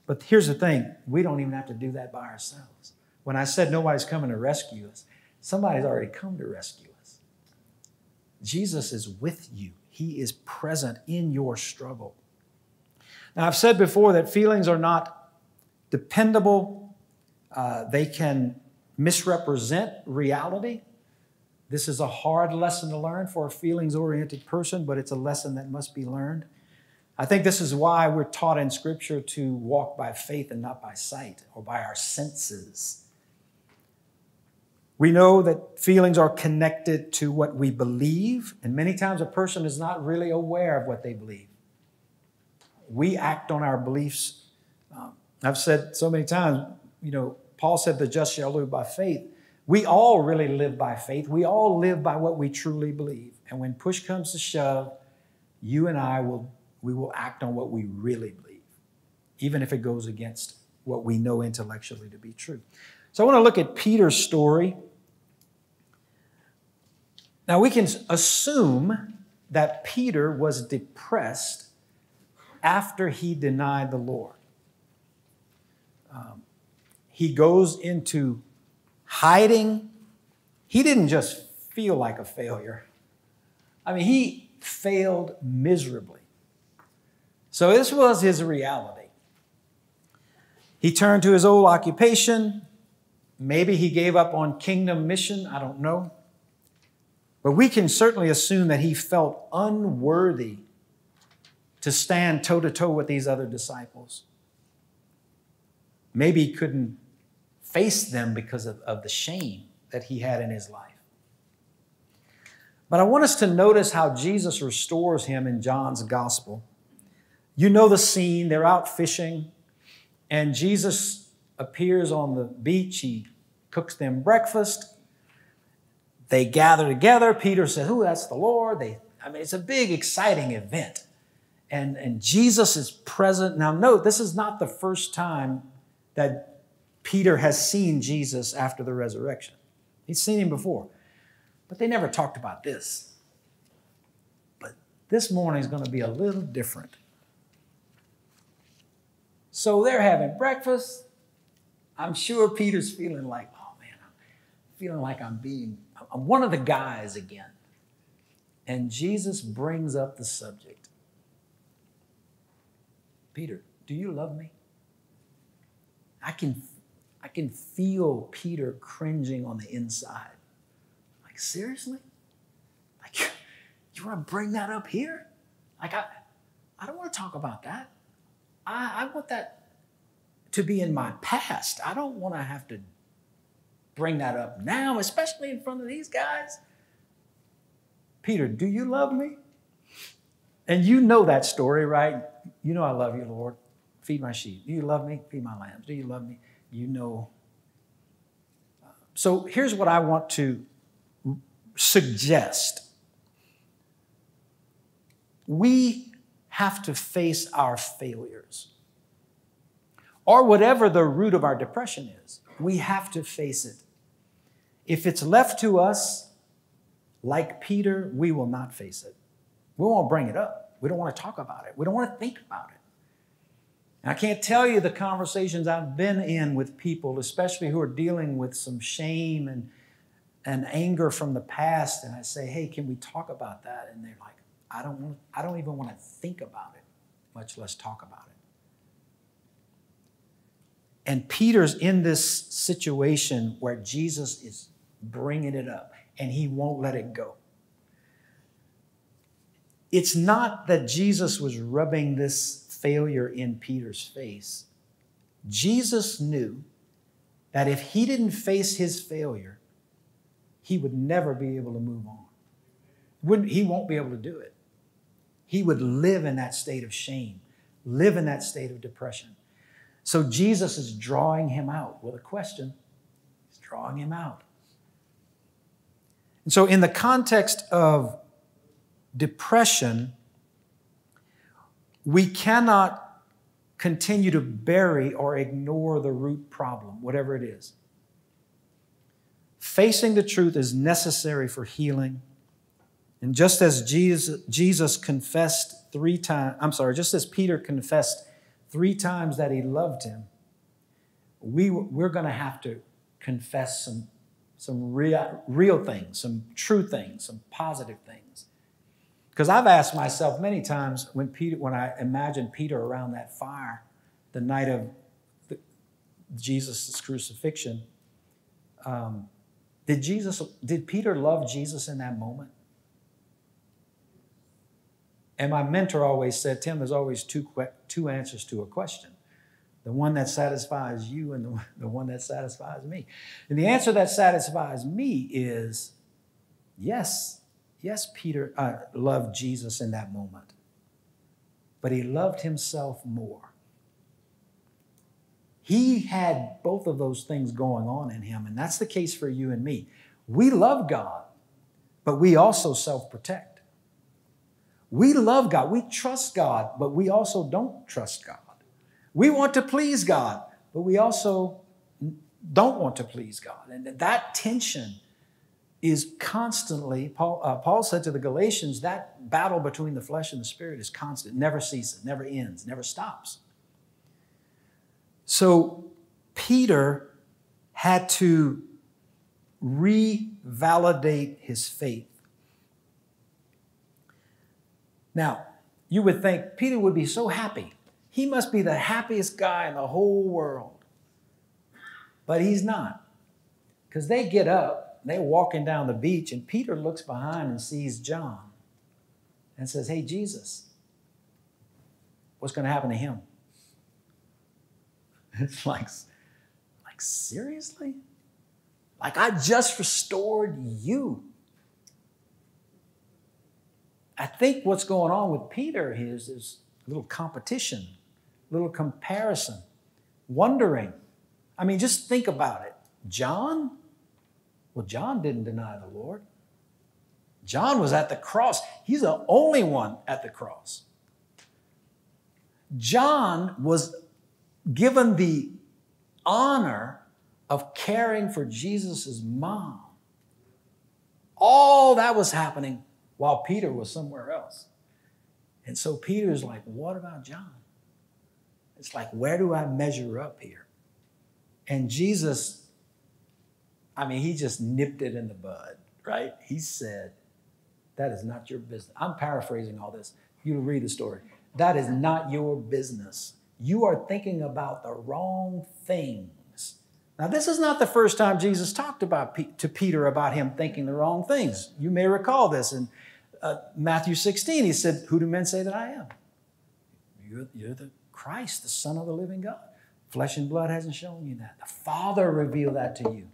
But here's the thing we don't even have to do that by ourselves. When I said nobody's coming to rescue us, somebody's already come to rescue us. Jesus is with you, He is present in your struggle. Now, I've said before that feelings are not dependable, uh, they can misrepresent reality. This is a hard lesson to learn for a feelings oriented person, but it's a lesson that must be learned. I think this is why we're taught in Scripture to walk by faith and not by sight or by our senses. We know that feelings are connected to what we believe, and many times a person is not really aware of what they believe. We act on our beliefs. Um, I've said so many times, you know, Paul said, The just shall live by faith. We all really live by faith. We all live by what we truly believe. And when push comes to shove, you and I will we will act on what we really believe, even if it goes against what we know intellectually to be true. So I want to look at Peter's story. Now we can assume that Peter was depressed after he denied the Lord. Um, he goes into hiding. He didn't just feel like a failure. I mean, he failed miserably. So this was his reality. He turned to his old occupation. Maybe he gave up on kingdom mission. I don't know. But we can certainly assume that he felt unworthy to stand toe to toe with these other disciples. Maybe he couldn't face them because of, of the shame that he had in his life. But I want us to notice how Jesus restores him in John's gospel. You know the scene. They're out fishing, and Jesus appears on the beach. He cooks them breakfast. They gather together. Peter says, "Who? That's the Lord." They, I mean, it's a big, exciting event, and and Jesus is present. Now, note this is not the first time that Peter has seen Jesus after the resurrection. He's seen him before, but they never talked about this. But this morning is going to be a little different. So they're having breakfast. I'm sure Peter's feeling like, oh man, I'm feeling like I'm being, I'm one of the guys again. And Jesus brings up the subject Peter, do you love me? I can, I can feel Peter cringing on the inside. Like, seriously? Like, [LAUGHS] you want to bring that up here? Like, I, I don't want to talk about that. I, I want that. to be in my past. I don't want to have to bring that up now, especially in front of these guys. Peter, do you love me? And you know that story, right? You know I love you, Lord. Feed my sheep. Do you love me? Feed my lambs. Do you love me? You know. So here's what I want to suggest. We have to face our failures. Or whatever the root of our depression is, we have to face it. If it's left to us, like Peter, we will not face it. We won't bring it up. We don't want to talk about it. We don't want to think about it. I can't tell you the conversations I've been in with people, especially who are dealing with some shame and, and anger from the past. And I say, hey, can we talk about that? And they're like, I don't, want, I don't even want to think about it, much less talk about it. And Peter's in this situation where Jesus is bringing it up and he won't let it go. It's not that Jesus was rubbing this failure in Peter's face. Jesus knew that if he didn't face his failure, he would never be able to move on. Wouldn't, he won't be able to do it. He would live in that state of shame, live in that state of depression. So Jesus is drawing him out with a question. He's drawing him out. And so, in the context of depression, we cannot continue to bury or ignore the root problem, whatever it is. Facing the truth is necessary for healing. And just as Jesus, Jesus confessed three times, I'm sorry, just as Peter confessed three times that he loved him, we, we're going to have to confess some some real, real things, some true things, some positive things. Because I've asked myself many times when Peter, when I imagine Peter around that fire, the night of the, Jesus' crucifixion, um, did Jesus, did Peter love Jesus in that moment? And my mentor always said, Tim, there's always two, two answers to a question the one that satisfies you and the, [LAUGHS] the one that satisfies me. And the answer that satisfies me is yes, yes, Peter uh, loved Jesus in that moment, but he loved himself more. He had both of those things going on in him, and that's the case for you and me. We love God, but we also self protect. We love God, we trust God, but we also don't trust God. We want to please God, but we also don't want to please God. And that tension is constantly, Paul, uh, Paul said to the Galatians, that battle between the flesh and the spirit is constant, never ceases, never ends, never stops. So Peter had to revalidate his faith. Now, you would think Peter would be so happy he must be the happiest guy in the whole world. But he's not. Because they get up, they're walking down the beach, and Peter looks behind and sees John and says, Hey, Jesus, what's going to happen to him? [LAUGHS] It's like, like, seriously? Like, I just restored you. I think what's going on with Peter is, is a little competition a little comparison, wondering. I mean, just think about it. John? Well, John didn't deny the Lord. John was at the cross. He's the only one at the cross. John was given the honor of caring for Jesus' mom. All that was happening while Peter was somewhere else. And so Peter's like, What about John? It's like, where do I measure up here? And Jesus, I mean, he just nipped it in the bud, right? He said, That is not your business. I'm paraphrasing all this. You read the story. That is not your business. You are thinking about the wrong things. Now, this is not the first time Jesus talked about to Peter about him thinking the wrong things. You may recall this in uh, Matthew 16. He said, Who do men say that I am? You're, you're the Christ, the Son of the living God. Flesh and blood hasn't shown you that. The Father revealed that to you.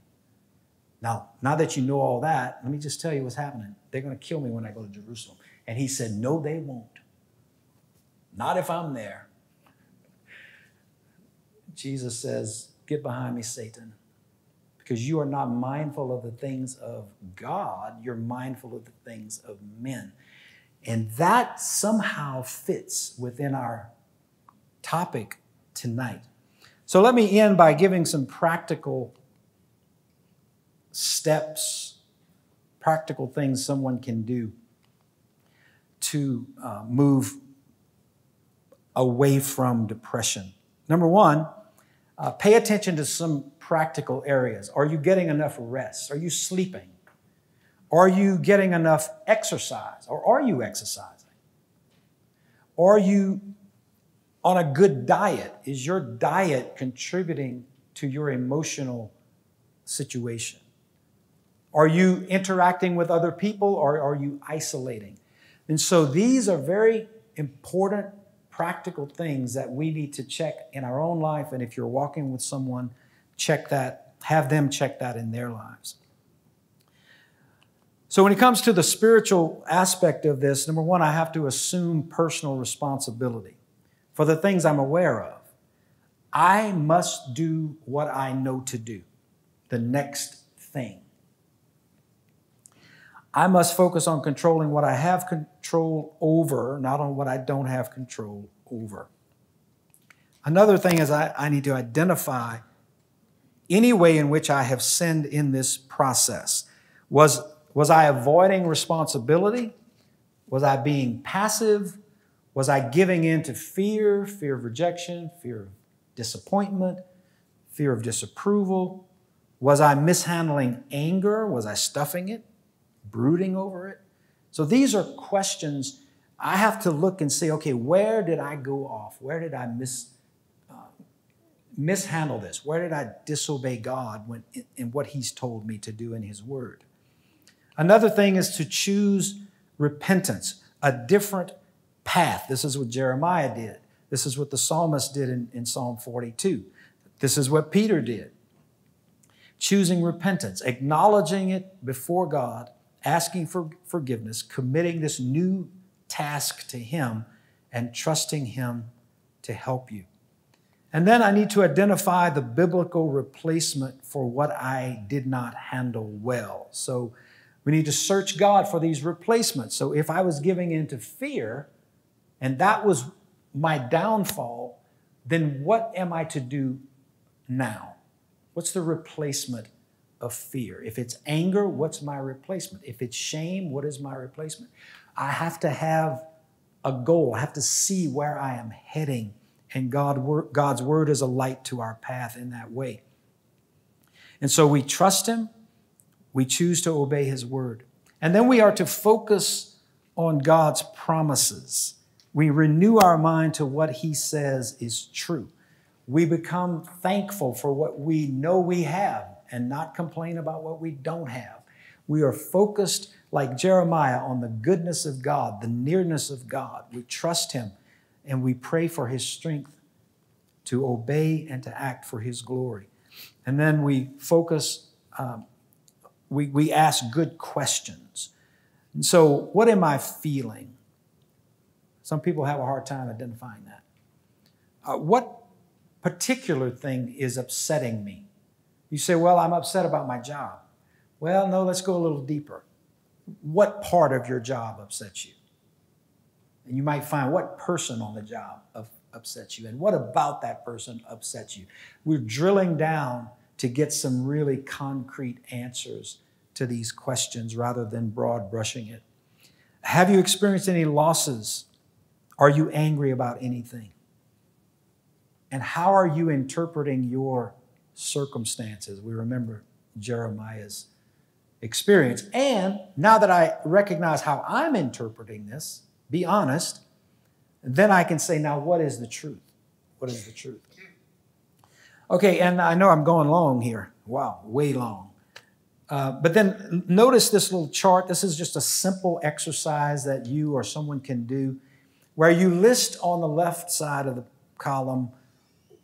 Now, now that you know all that, let me just tell you what's happening. They're going to kill me when I go to Jerusalem. And he said, No, they won't. Not if I'm there. Jesus says, Get behind me, Satan, because you are not mindful of the things of God, you're mindful of the things of men. And that somehow fits within our topic tonight. So let me end by giving some practical steps, practical things someone can do to uh, move away from depression. Number one, uh, pay attention to some practical areas. Are you getting enough rest? Are you sleeping? Are you getting enough exercise? Or are you exercising? Are you on a good diet? Is your diet contributing to your emotional situation? Are you interacting with other people or are you isolating? And so these are very important practical things that we need to check in our own life. And if you're walking with someone, check that, have them check that in their lives. So, when it comes to the spiritual aspect of this, number one, I have to assume personal responsibility for the things I'm aware of. I must do what I know to do, the next thing. I must focus on controlling what I have control over, not on what I don't have control over. Another thing is I, I need to identify any way in which I have sinned in this process. Was, was I avoiding responsibility? Was I being passive? Was I giving in to fear, fear of rejection, fear of disappointment, fear of disapproval? Was I mishandling anger? Was I stuffing it? Brooding over it? So these are questions I have to look and say, okay, where did I go off? Where did I mis, uh, mishandle this? Where did I disobey God when, in what He's told me to do in His Word? Another thing is to choose repentance, a different path. This is what Jeremiah did. This is what the psalmist did in, in Psalm 42. This is what Peter did. Choosing repentance, acknowledging it before God, asking for forgiveness, committing this new task to Him, and trusting Him to help you. And then I need to identify the biblical replacement for what I did not handle well. So we need to search God for these replacements. So if I was giving into fear and that was my downfall, then what am I to do now? What's the replacement of fear. If it's anger, what's my replacement? If it's shame, what is my replacement? I have to have a goal. I have to see where I am heading. And God, God's word is a light to our path in that way. And so we trust Him, we choose to obey His word. And then we are to focus on God's promises. We renew our mind to what He says is true. We become thankful for what we know we have and not complain about what we don't have. We are focused, like Jeremiah, on the goodness of God, the nearness of God. We trust Him and we pray for His strength to obey and to act for His glory. And then we focus, um, we, we ask good questions. And so, what am I feeling? Some people have a hard time identifying that. Uh, what particular thing is upsetting me? You say, Well, I'm upset about my job. Well, no, let's go a little deeper. What part of your job upsets you? And you might find what person on the job upsets you, and what about that person upsets you. We're drilling down to get some really concrete answers to these questions rather than broad brushing it. Have you experienced any losses? Are you angry about anything? And how are you interpreting your circumstances. We remember Jeremiah's experience. And now that I recognize how I'm interpreting this, be honest, then I can say, now what is the truth? What is the truth? Okay, and I know I'm going long here. Wow, way long. Uh, but then notice this little chart. This is just a simple exercise that you or someone can do where you list on the left side of the column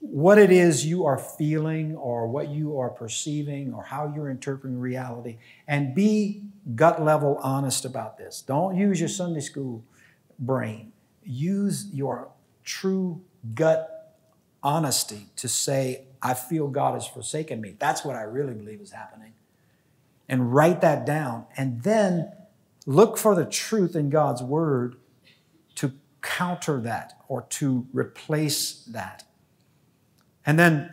what it is you are feeling or what you are perceiving or how you're interpreting reality and be gut level honest about this. Don't use your Sunday school brain. Use your true gut honesty to say, I feel God has forsaken me. That's what I really believe is happening. And write that down. And then look for the truth in God's word to counter that or to replace that. And then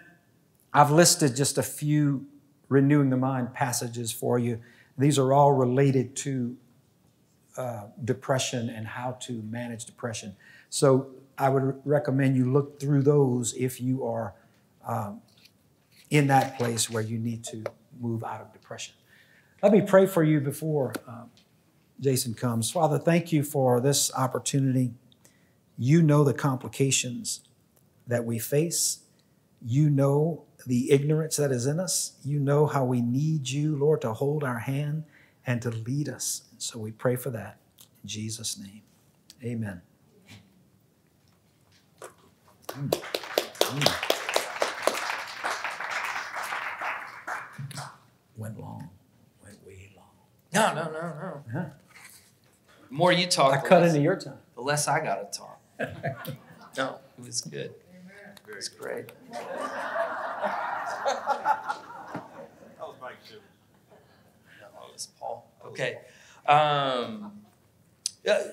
I've listed just a few renewing the mind passages for you. These are all related to uh, depression and how to manage depression. So I would recommend you look through those if you are um, in that place where you need to move out of depression. Let me pray for you before um, Jason comes. Father, thank you for this opportunity. You know the complications that we face. You know the ignorance that is in us. You know how we need you, Lord, to hold our hand and to lead us. So we pray for that. In Jesus' name, amen. Mm. Mm. Went long, went way long. No, no, no, no. Huh? The more you talk, I cut less, into your time. The less I got to talk. [LAUGHS] no, it was good. It was great. that was Mike too. No, it was Paul. Okay. Um, a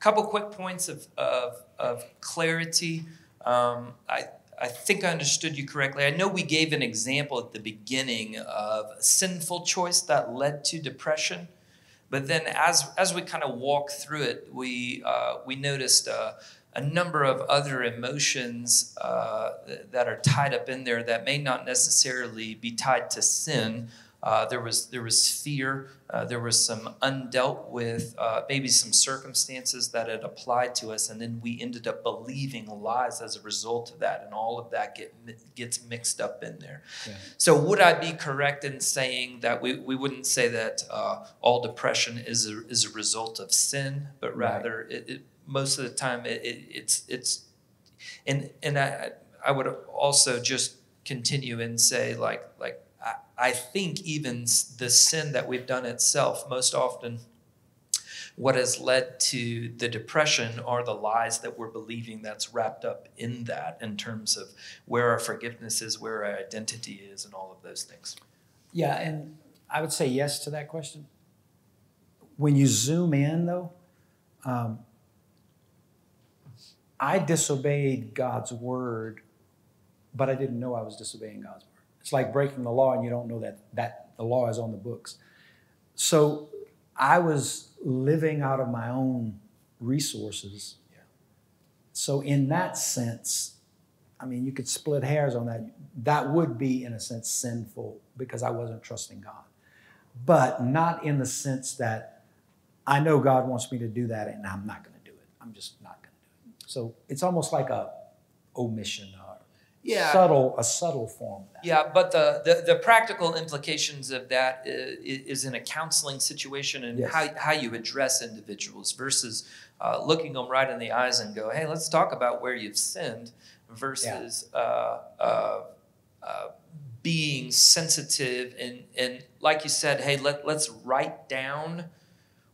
couple quick points of, of, of clarity. Um, I, I think I understood you correctly. I know we gave an example at the beginning of a sinful choice that led to depression, but then as as we kind of walk through it, we uh, we noticed uh, a number of other emotions uh, that are tied up in there that may not necessarily be tied to sin, uh, there was there was fear. Uh, there was some undealt with uh, maybe some circumstances that had applied to us, and then we ended up believing lies as a result of that, and all of that get gets mixed up in there. Yeah. So, would I be correct in saying that we, we wouldn't say that uh, all depression is a, is a result of sin, but rather right. it, it, most of the time it, it's it's and and I I would also just continue and say like like I think even the sin that we've done itself, most often, what has led to the depression are the lies that we're believing that's wrapped up in that in terms of where our forgiveness is, where our identity is, and all of those things. Yeah, and I would say yes to that question. When you zoom in, though, um, I disobeyed God's word, but I didn't know I was disobeying God's word. It's like breaking the law and you don't know that, that the law is on the books. So I was living out of my own resources. So, in that sense, I mean, you could split hairs on that. That would be, in a sense, sinful because I wasn't trusting God. But not in the sense that I know God wants me to do that and I'm not going to do it. I'm just not going to do it. So it's almost like a omission yeah. subtle a subtle form. Yeah, but the, the, the practical implications of that is, is, in a counseling situation and yes. how how you address individuals versus uh, looking them right in the eyes and go, hey, let's talk about where you've sinned, versus yeah. uh, uh, uh, being sensitive and and like you said, hey, let let's write down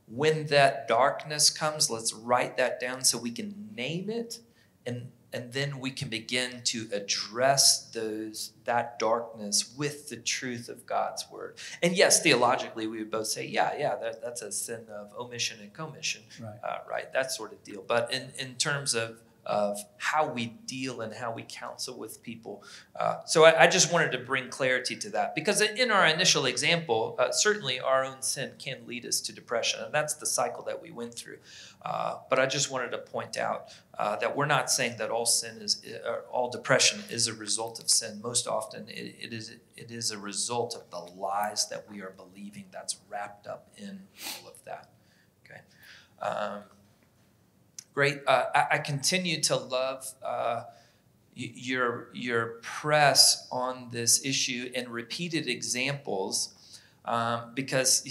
when that darkness comes. Let's write that down so we can name it and and then we can begin to address those that darkness with the truth of God's word. And yes, theologically, we would both say, yeah, yeah, that, that's a sin of omission and commission, right. Uh, right? That sort of deal. But in, in terms of of how we deal and how we counsel with people. Uh, so I, I, just wanted to bring clarity to that because in our initial example, uh, certainly our own sin can lead us to depression, and that's the cycle that we went through. Uh, but I just wanted to point out uh, that we're not saying that all sin is, uh, all depression is a result of sin. Most often, it, it is it is a result of the lies that we are believing that's wrapped up in all of that. Okay. Um, great. Uh, I, I, continue to love uh, your your press on this issue and repeated examples um, because.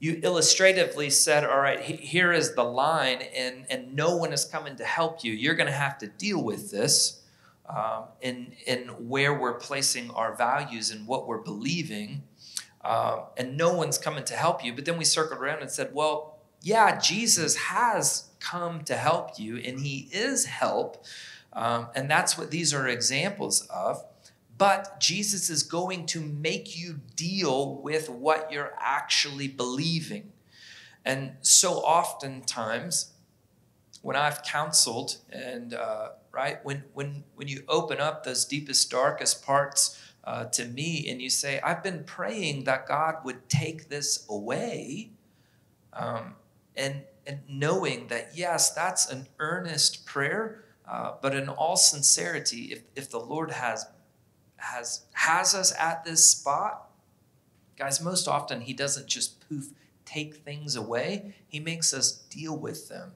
You illustratively said, All right, here is the line, and, and no one is coming to help you. You're going to have to deal with this. um, in, in where we're placing our values and what we're believing, um, and no one's coming to help you. But then we circled around and said, well, yeah, Jesus has come to help you, and he is help. Um, and that's what these are examples of. But Jesus is going to make you deal with what you're actually believing. And so oftentimes, when I've counseled, and uh, right when when when you open up those deepest, darkest parts uh, to me, and you say, "I've been praying that God would take this away," um, and and knowing that yes, that's an earnest prayer, uh, but in all sincerity, if if the Lord has has has us at this spot, guys, most often He doesn't just poof take things away. He makes us deal with them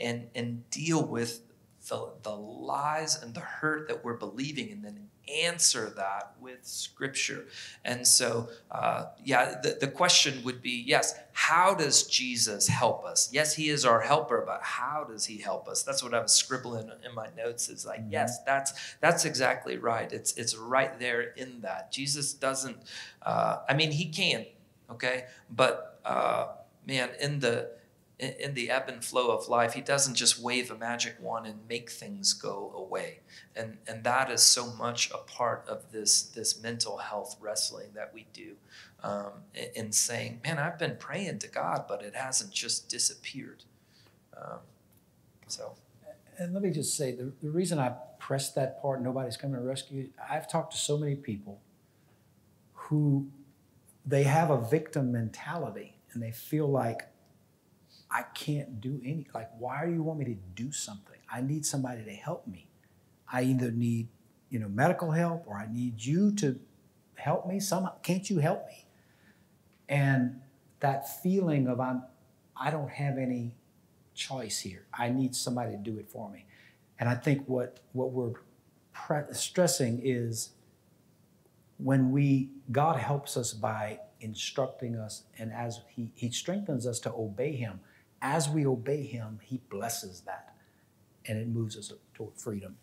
and and deal with the, the lies and the hurt that we're believing and then answer that with scripture. And so, uh, yeah, the, the question would be yes, how does Jesus help us? Yes, he is our helper, but how does he help us? That's what I was scribbling in my notes is like, mm-hmm. yes, that's that's exactly right. It's it's right there in that. Jesus doesn't, uh, I mean, he can, okay, but uh, man, in the in the ebb and flow of life, he doesn't just wave a magic wand and make things go away. And, and that is so much a part of this, this mental health wrestling that we do um, in saying, man, I've been praying to God, but it hasn't just disappeared. Um, so. And let me just say the, the reason I pressed that part, nobody's coming to rescue, I've talked to so many people who they have a victim mentality and they feel like I can't do any. Like, why do you want me to do something? I need somebody to help me. I either need, you know, medical help or I need you to help me. Some can't you help me? And that feeling of I'm, I don't have any choice here. I need somebody to do it for me. And I think what what we're stressing is when we God helps us by instructing us and as he, he strengthens us to obey him as we obey him, he blesses that and it moves us toward freedom.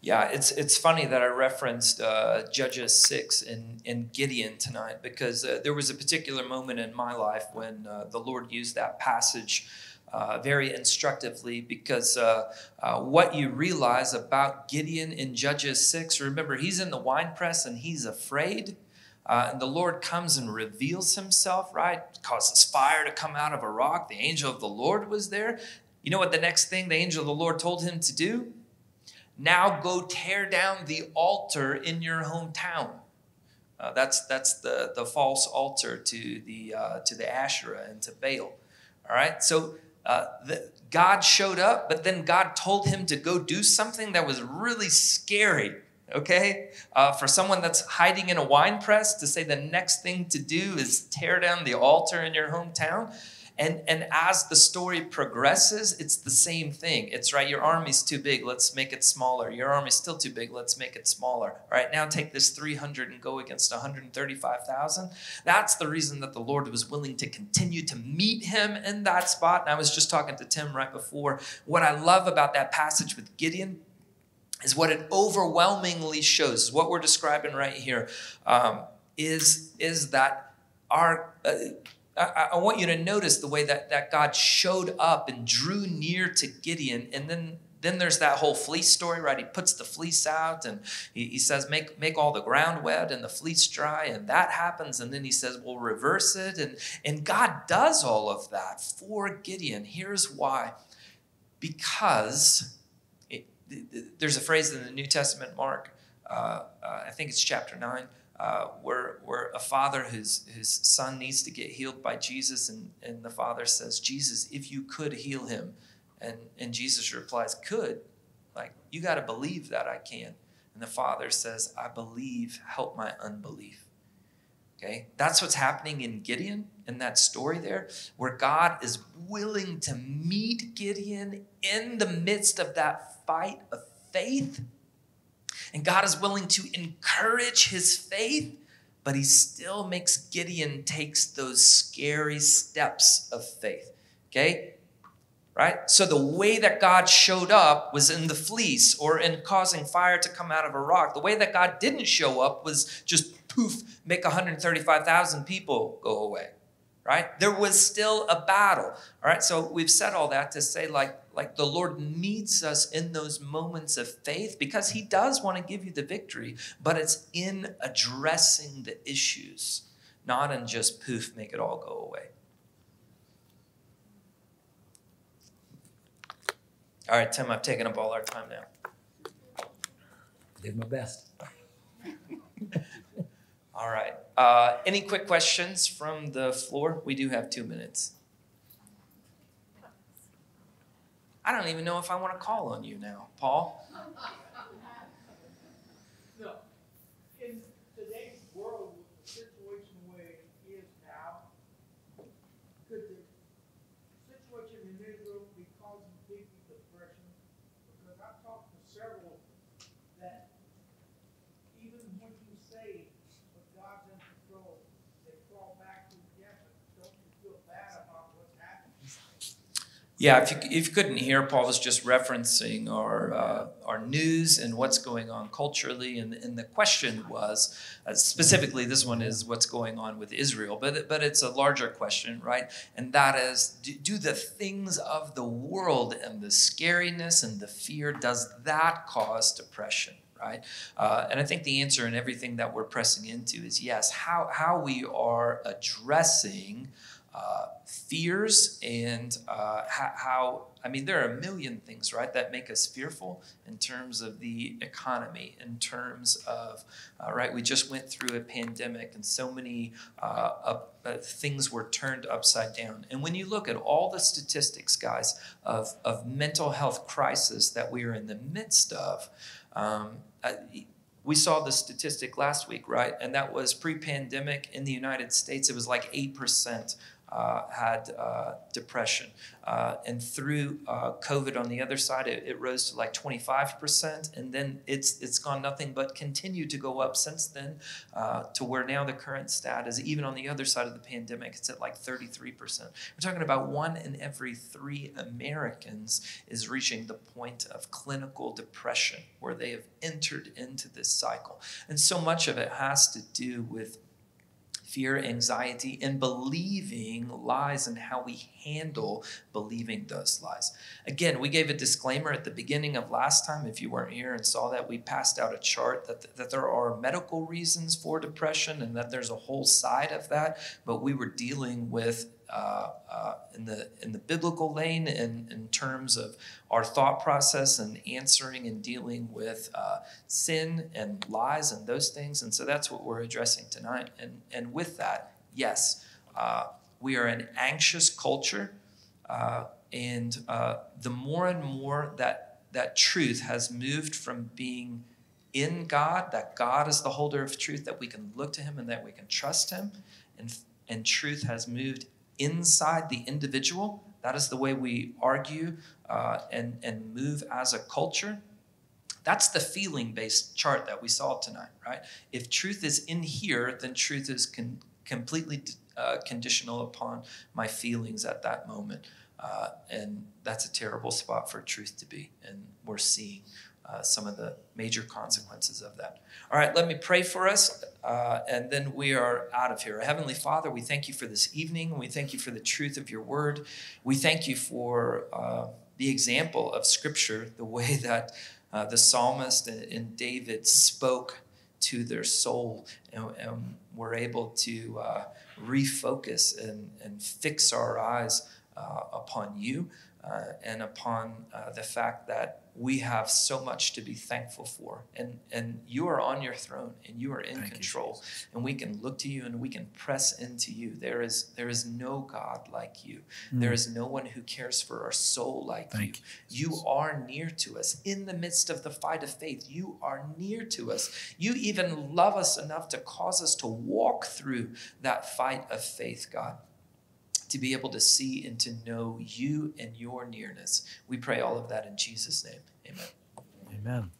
Yeah, it's it's funny that I referenced uh, Judges six in in Gideon tonight because uh, there was a particular moment in my life when uh, the Lord used that passage uh, very instructively because uh, uh, what you realize about Gideon in Judges six, remember he's in the wine press and he's afraid. Uh, and the Lord comes and reveals himself, right? Causes fire to come out of a rock. The angel of the Lord was there. You know what the next thing the angel of the Lord told him to do? Now go tear down the altar in your hometown. Uh, that's that's the, the false altar to the uh, to the Asherah and to Baal. All right, so uh, the, God showed up, but then God told him to go do something that was really scary okay? Uh, for someone that's hiding in a wine press to say the next thing to do is tear down the altar in your hometown. And, and as the story progresses, it's the same thing. It's right, your army's too big, let's make it smaller. Your army's still too big, let's make it smaller. All right, now take this 300 and go against 135,000. That's the reason that the Lord was willing to continue to meet him in that spot. And I was just talking to Tim right before. What I love about that passage with Gideon is what it overwhelmingly shows, is what we're describing right here, um, is is that our, uh, I, I, want you to notice the way that, that God showed up and drew near to Gideon, and then then there's that whole fleece story, right? He puts the fleece out and he, he says, make, make all the ground wet and the fleece dry, and that happens. And then he says, we'll reverse it. And, and God does all of that for Gideon. Here's why because there's a phrase in the New Testament, Mark, uh, uh, I think it's chapter 9, uh, where, where a father, whose, his son needs to get healed by Jesus, and, and the father says, Jesus, if you could heal him. And, and Jesus replies, Could? Like, you got to believe that I can. And the father says, I believe, help my unbelief. Okay, that's what's happening in Gideon in that story there, where God is willing to meet Gideon in the midst of that fight of faith. And God is willing to encourage his faith, but he still makes Gideon takes those scary steps of faith. Okay? right? So the way that God showed up was in the fleece or in causing fire to come out of a rock. The way that God didn't show up was just poof, make 135,000 people go away, right? There was still a battle, all right? So we've said all that to say, like, like the Lord meets us in those moments of faith because He does want to give you the victory, but it's in addressing the issues, not in just poof, make it all go away. All right, Tim, I've taken up all our time now. Did my best. [LAUGHS] All right. Uh, any quick questions from the floor? We do have two minutes. I don't even know if I want to call on you now, Paul. Yeah, if you, if you couldn't hear, Paul was just referencing our, uh, our news and what's going on culturally. And, and the question was uh, specifically, this one is what's going on with Israel, but, but it's a larger question, right? And that is do, do the things of the world and the scariness and the fear, does that cause depression? right? Uh, and I think the answer in everything that we're pressing into is yes. How how we are addressing uh, fears and uh, how, how, I mean, there are a million things, right, that make us fearful in terms of the economy, in terms of, uh, right, we just went through a pandemic and so many uh, uh, things were turned upside down. And when you look at all the statistics, guys, of, of mental health crisis that we are in the midst of, um, we saw the statistic last week, right? And that was pre pandemic in the United States, it was like 8% uh, had uh, depression. Uh, and through uh, COVID on the other side, it, it, rose to like 25%. And then it's, it's gone nothing but continued to go up since then uh, to where now the current stat is even on the other side of the pandemic, it's at like 33%. We're talking about one in every three Americans is reaching the point of clinical depression where they have entered into this cycle. And so much of it has to do with fear, anxiety, and believing lies and how we handle believing those lies. Again, we gave a disclaimer at the beginning of last time. If you weren't here and saw that, we passed out a chart that, that there are medical reasons for depression and that there's a whole side of that, but we were dealing with uh, uh, in the in the biblical lane in, in terms of our thought process and answering and dealing with uh, sin and lies and those things. And so that's what we're addressing tonight. And and with that, yes, uh, we are an anxious culture, and the more and more that that truth has moved from being in God, that God is the holder of truth, that we can look to Him and that we can trust Him, and and truth has moved inside the individual. That is the way we argue uh, and, and move as a culture. That's the feeling based chart that we saw tonight, right? If truth is in here, then truth is con- completely uh, conditional upon my feelings at that moment. Uh, and that's a terrible spot for truth to be. And we're seeing uh, some of the major consequences of that. All right, let me pray for us, uh, and then we are out of here. Heavenly Father, we thank you for this evening. We thank you for the truth of your word. We thank you for uh, the example of Scripture, the way [LAUGHS] that uh, the psalmist and David spoke to their soul, and, and we're able to uh, refocus and, and fix our eyes upon you and upon the fact that we have so much to be thankful for. And, and you are on your throne and you are in Thank control. You, and we can look to you and we can press into you. There is, there is no God like you. Mm. There is no one who cares for our soul like Thank you. You are near to us. In the midst of the fight of faith, you are near to us. You even love us enough to cause us to walk through that fight of faith, God to be able to see and to know you and your nearness. We pray all of that in Jesus' name. Amen. Amen.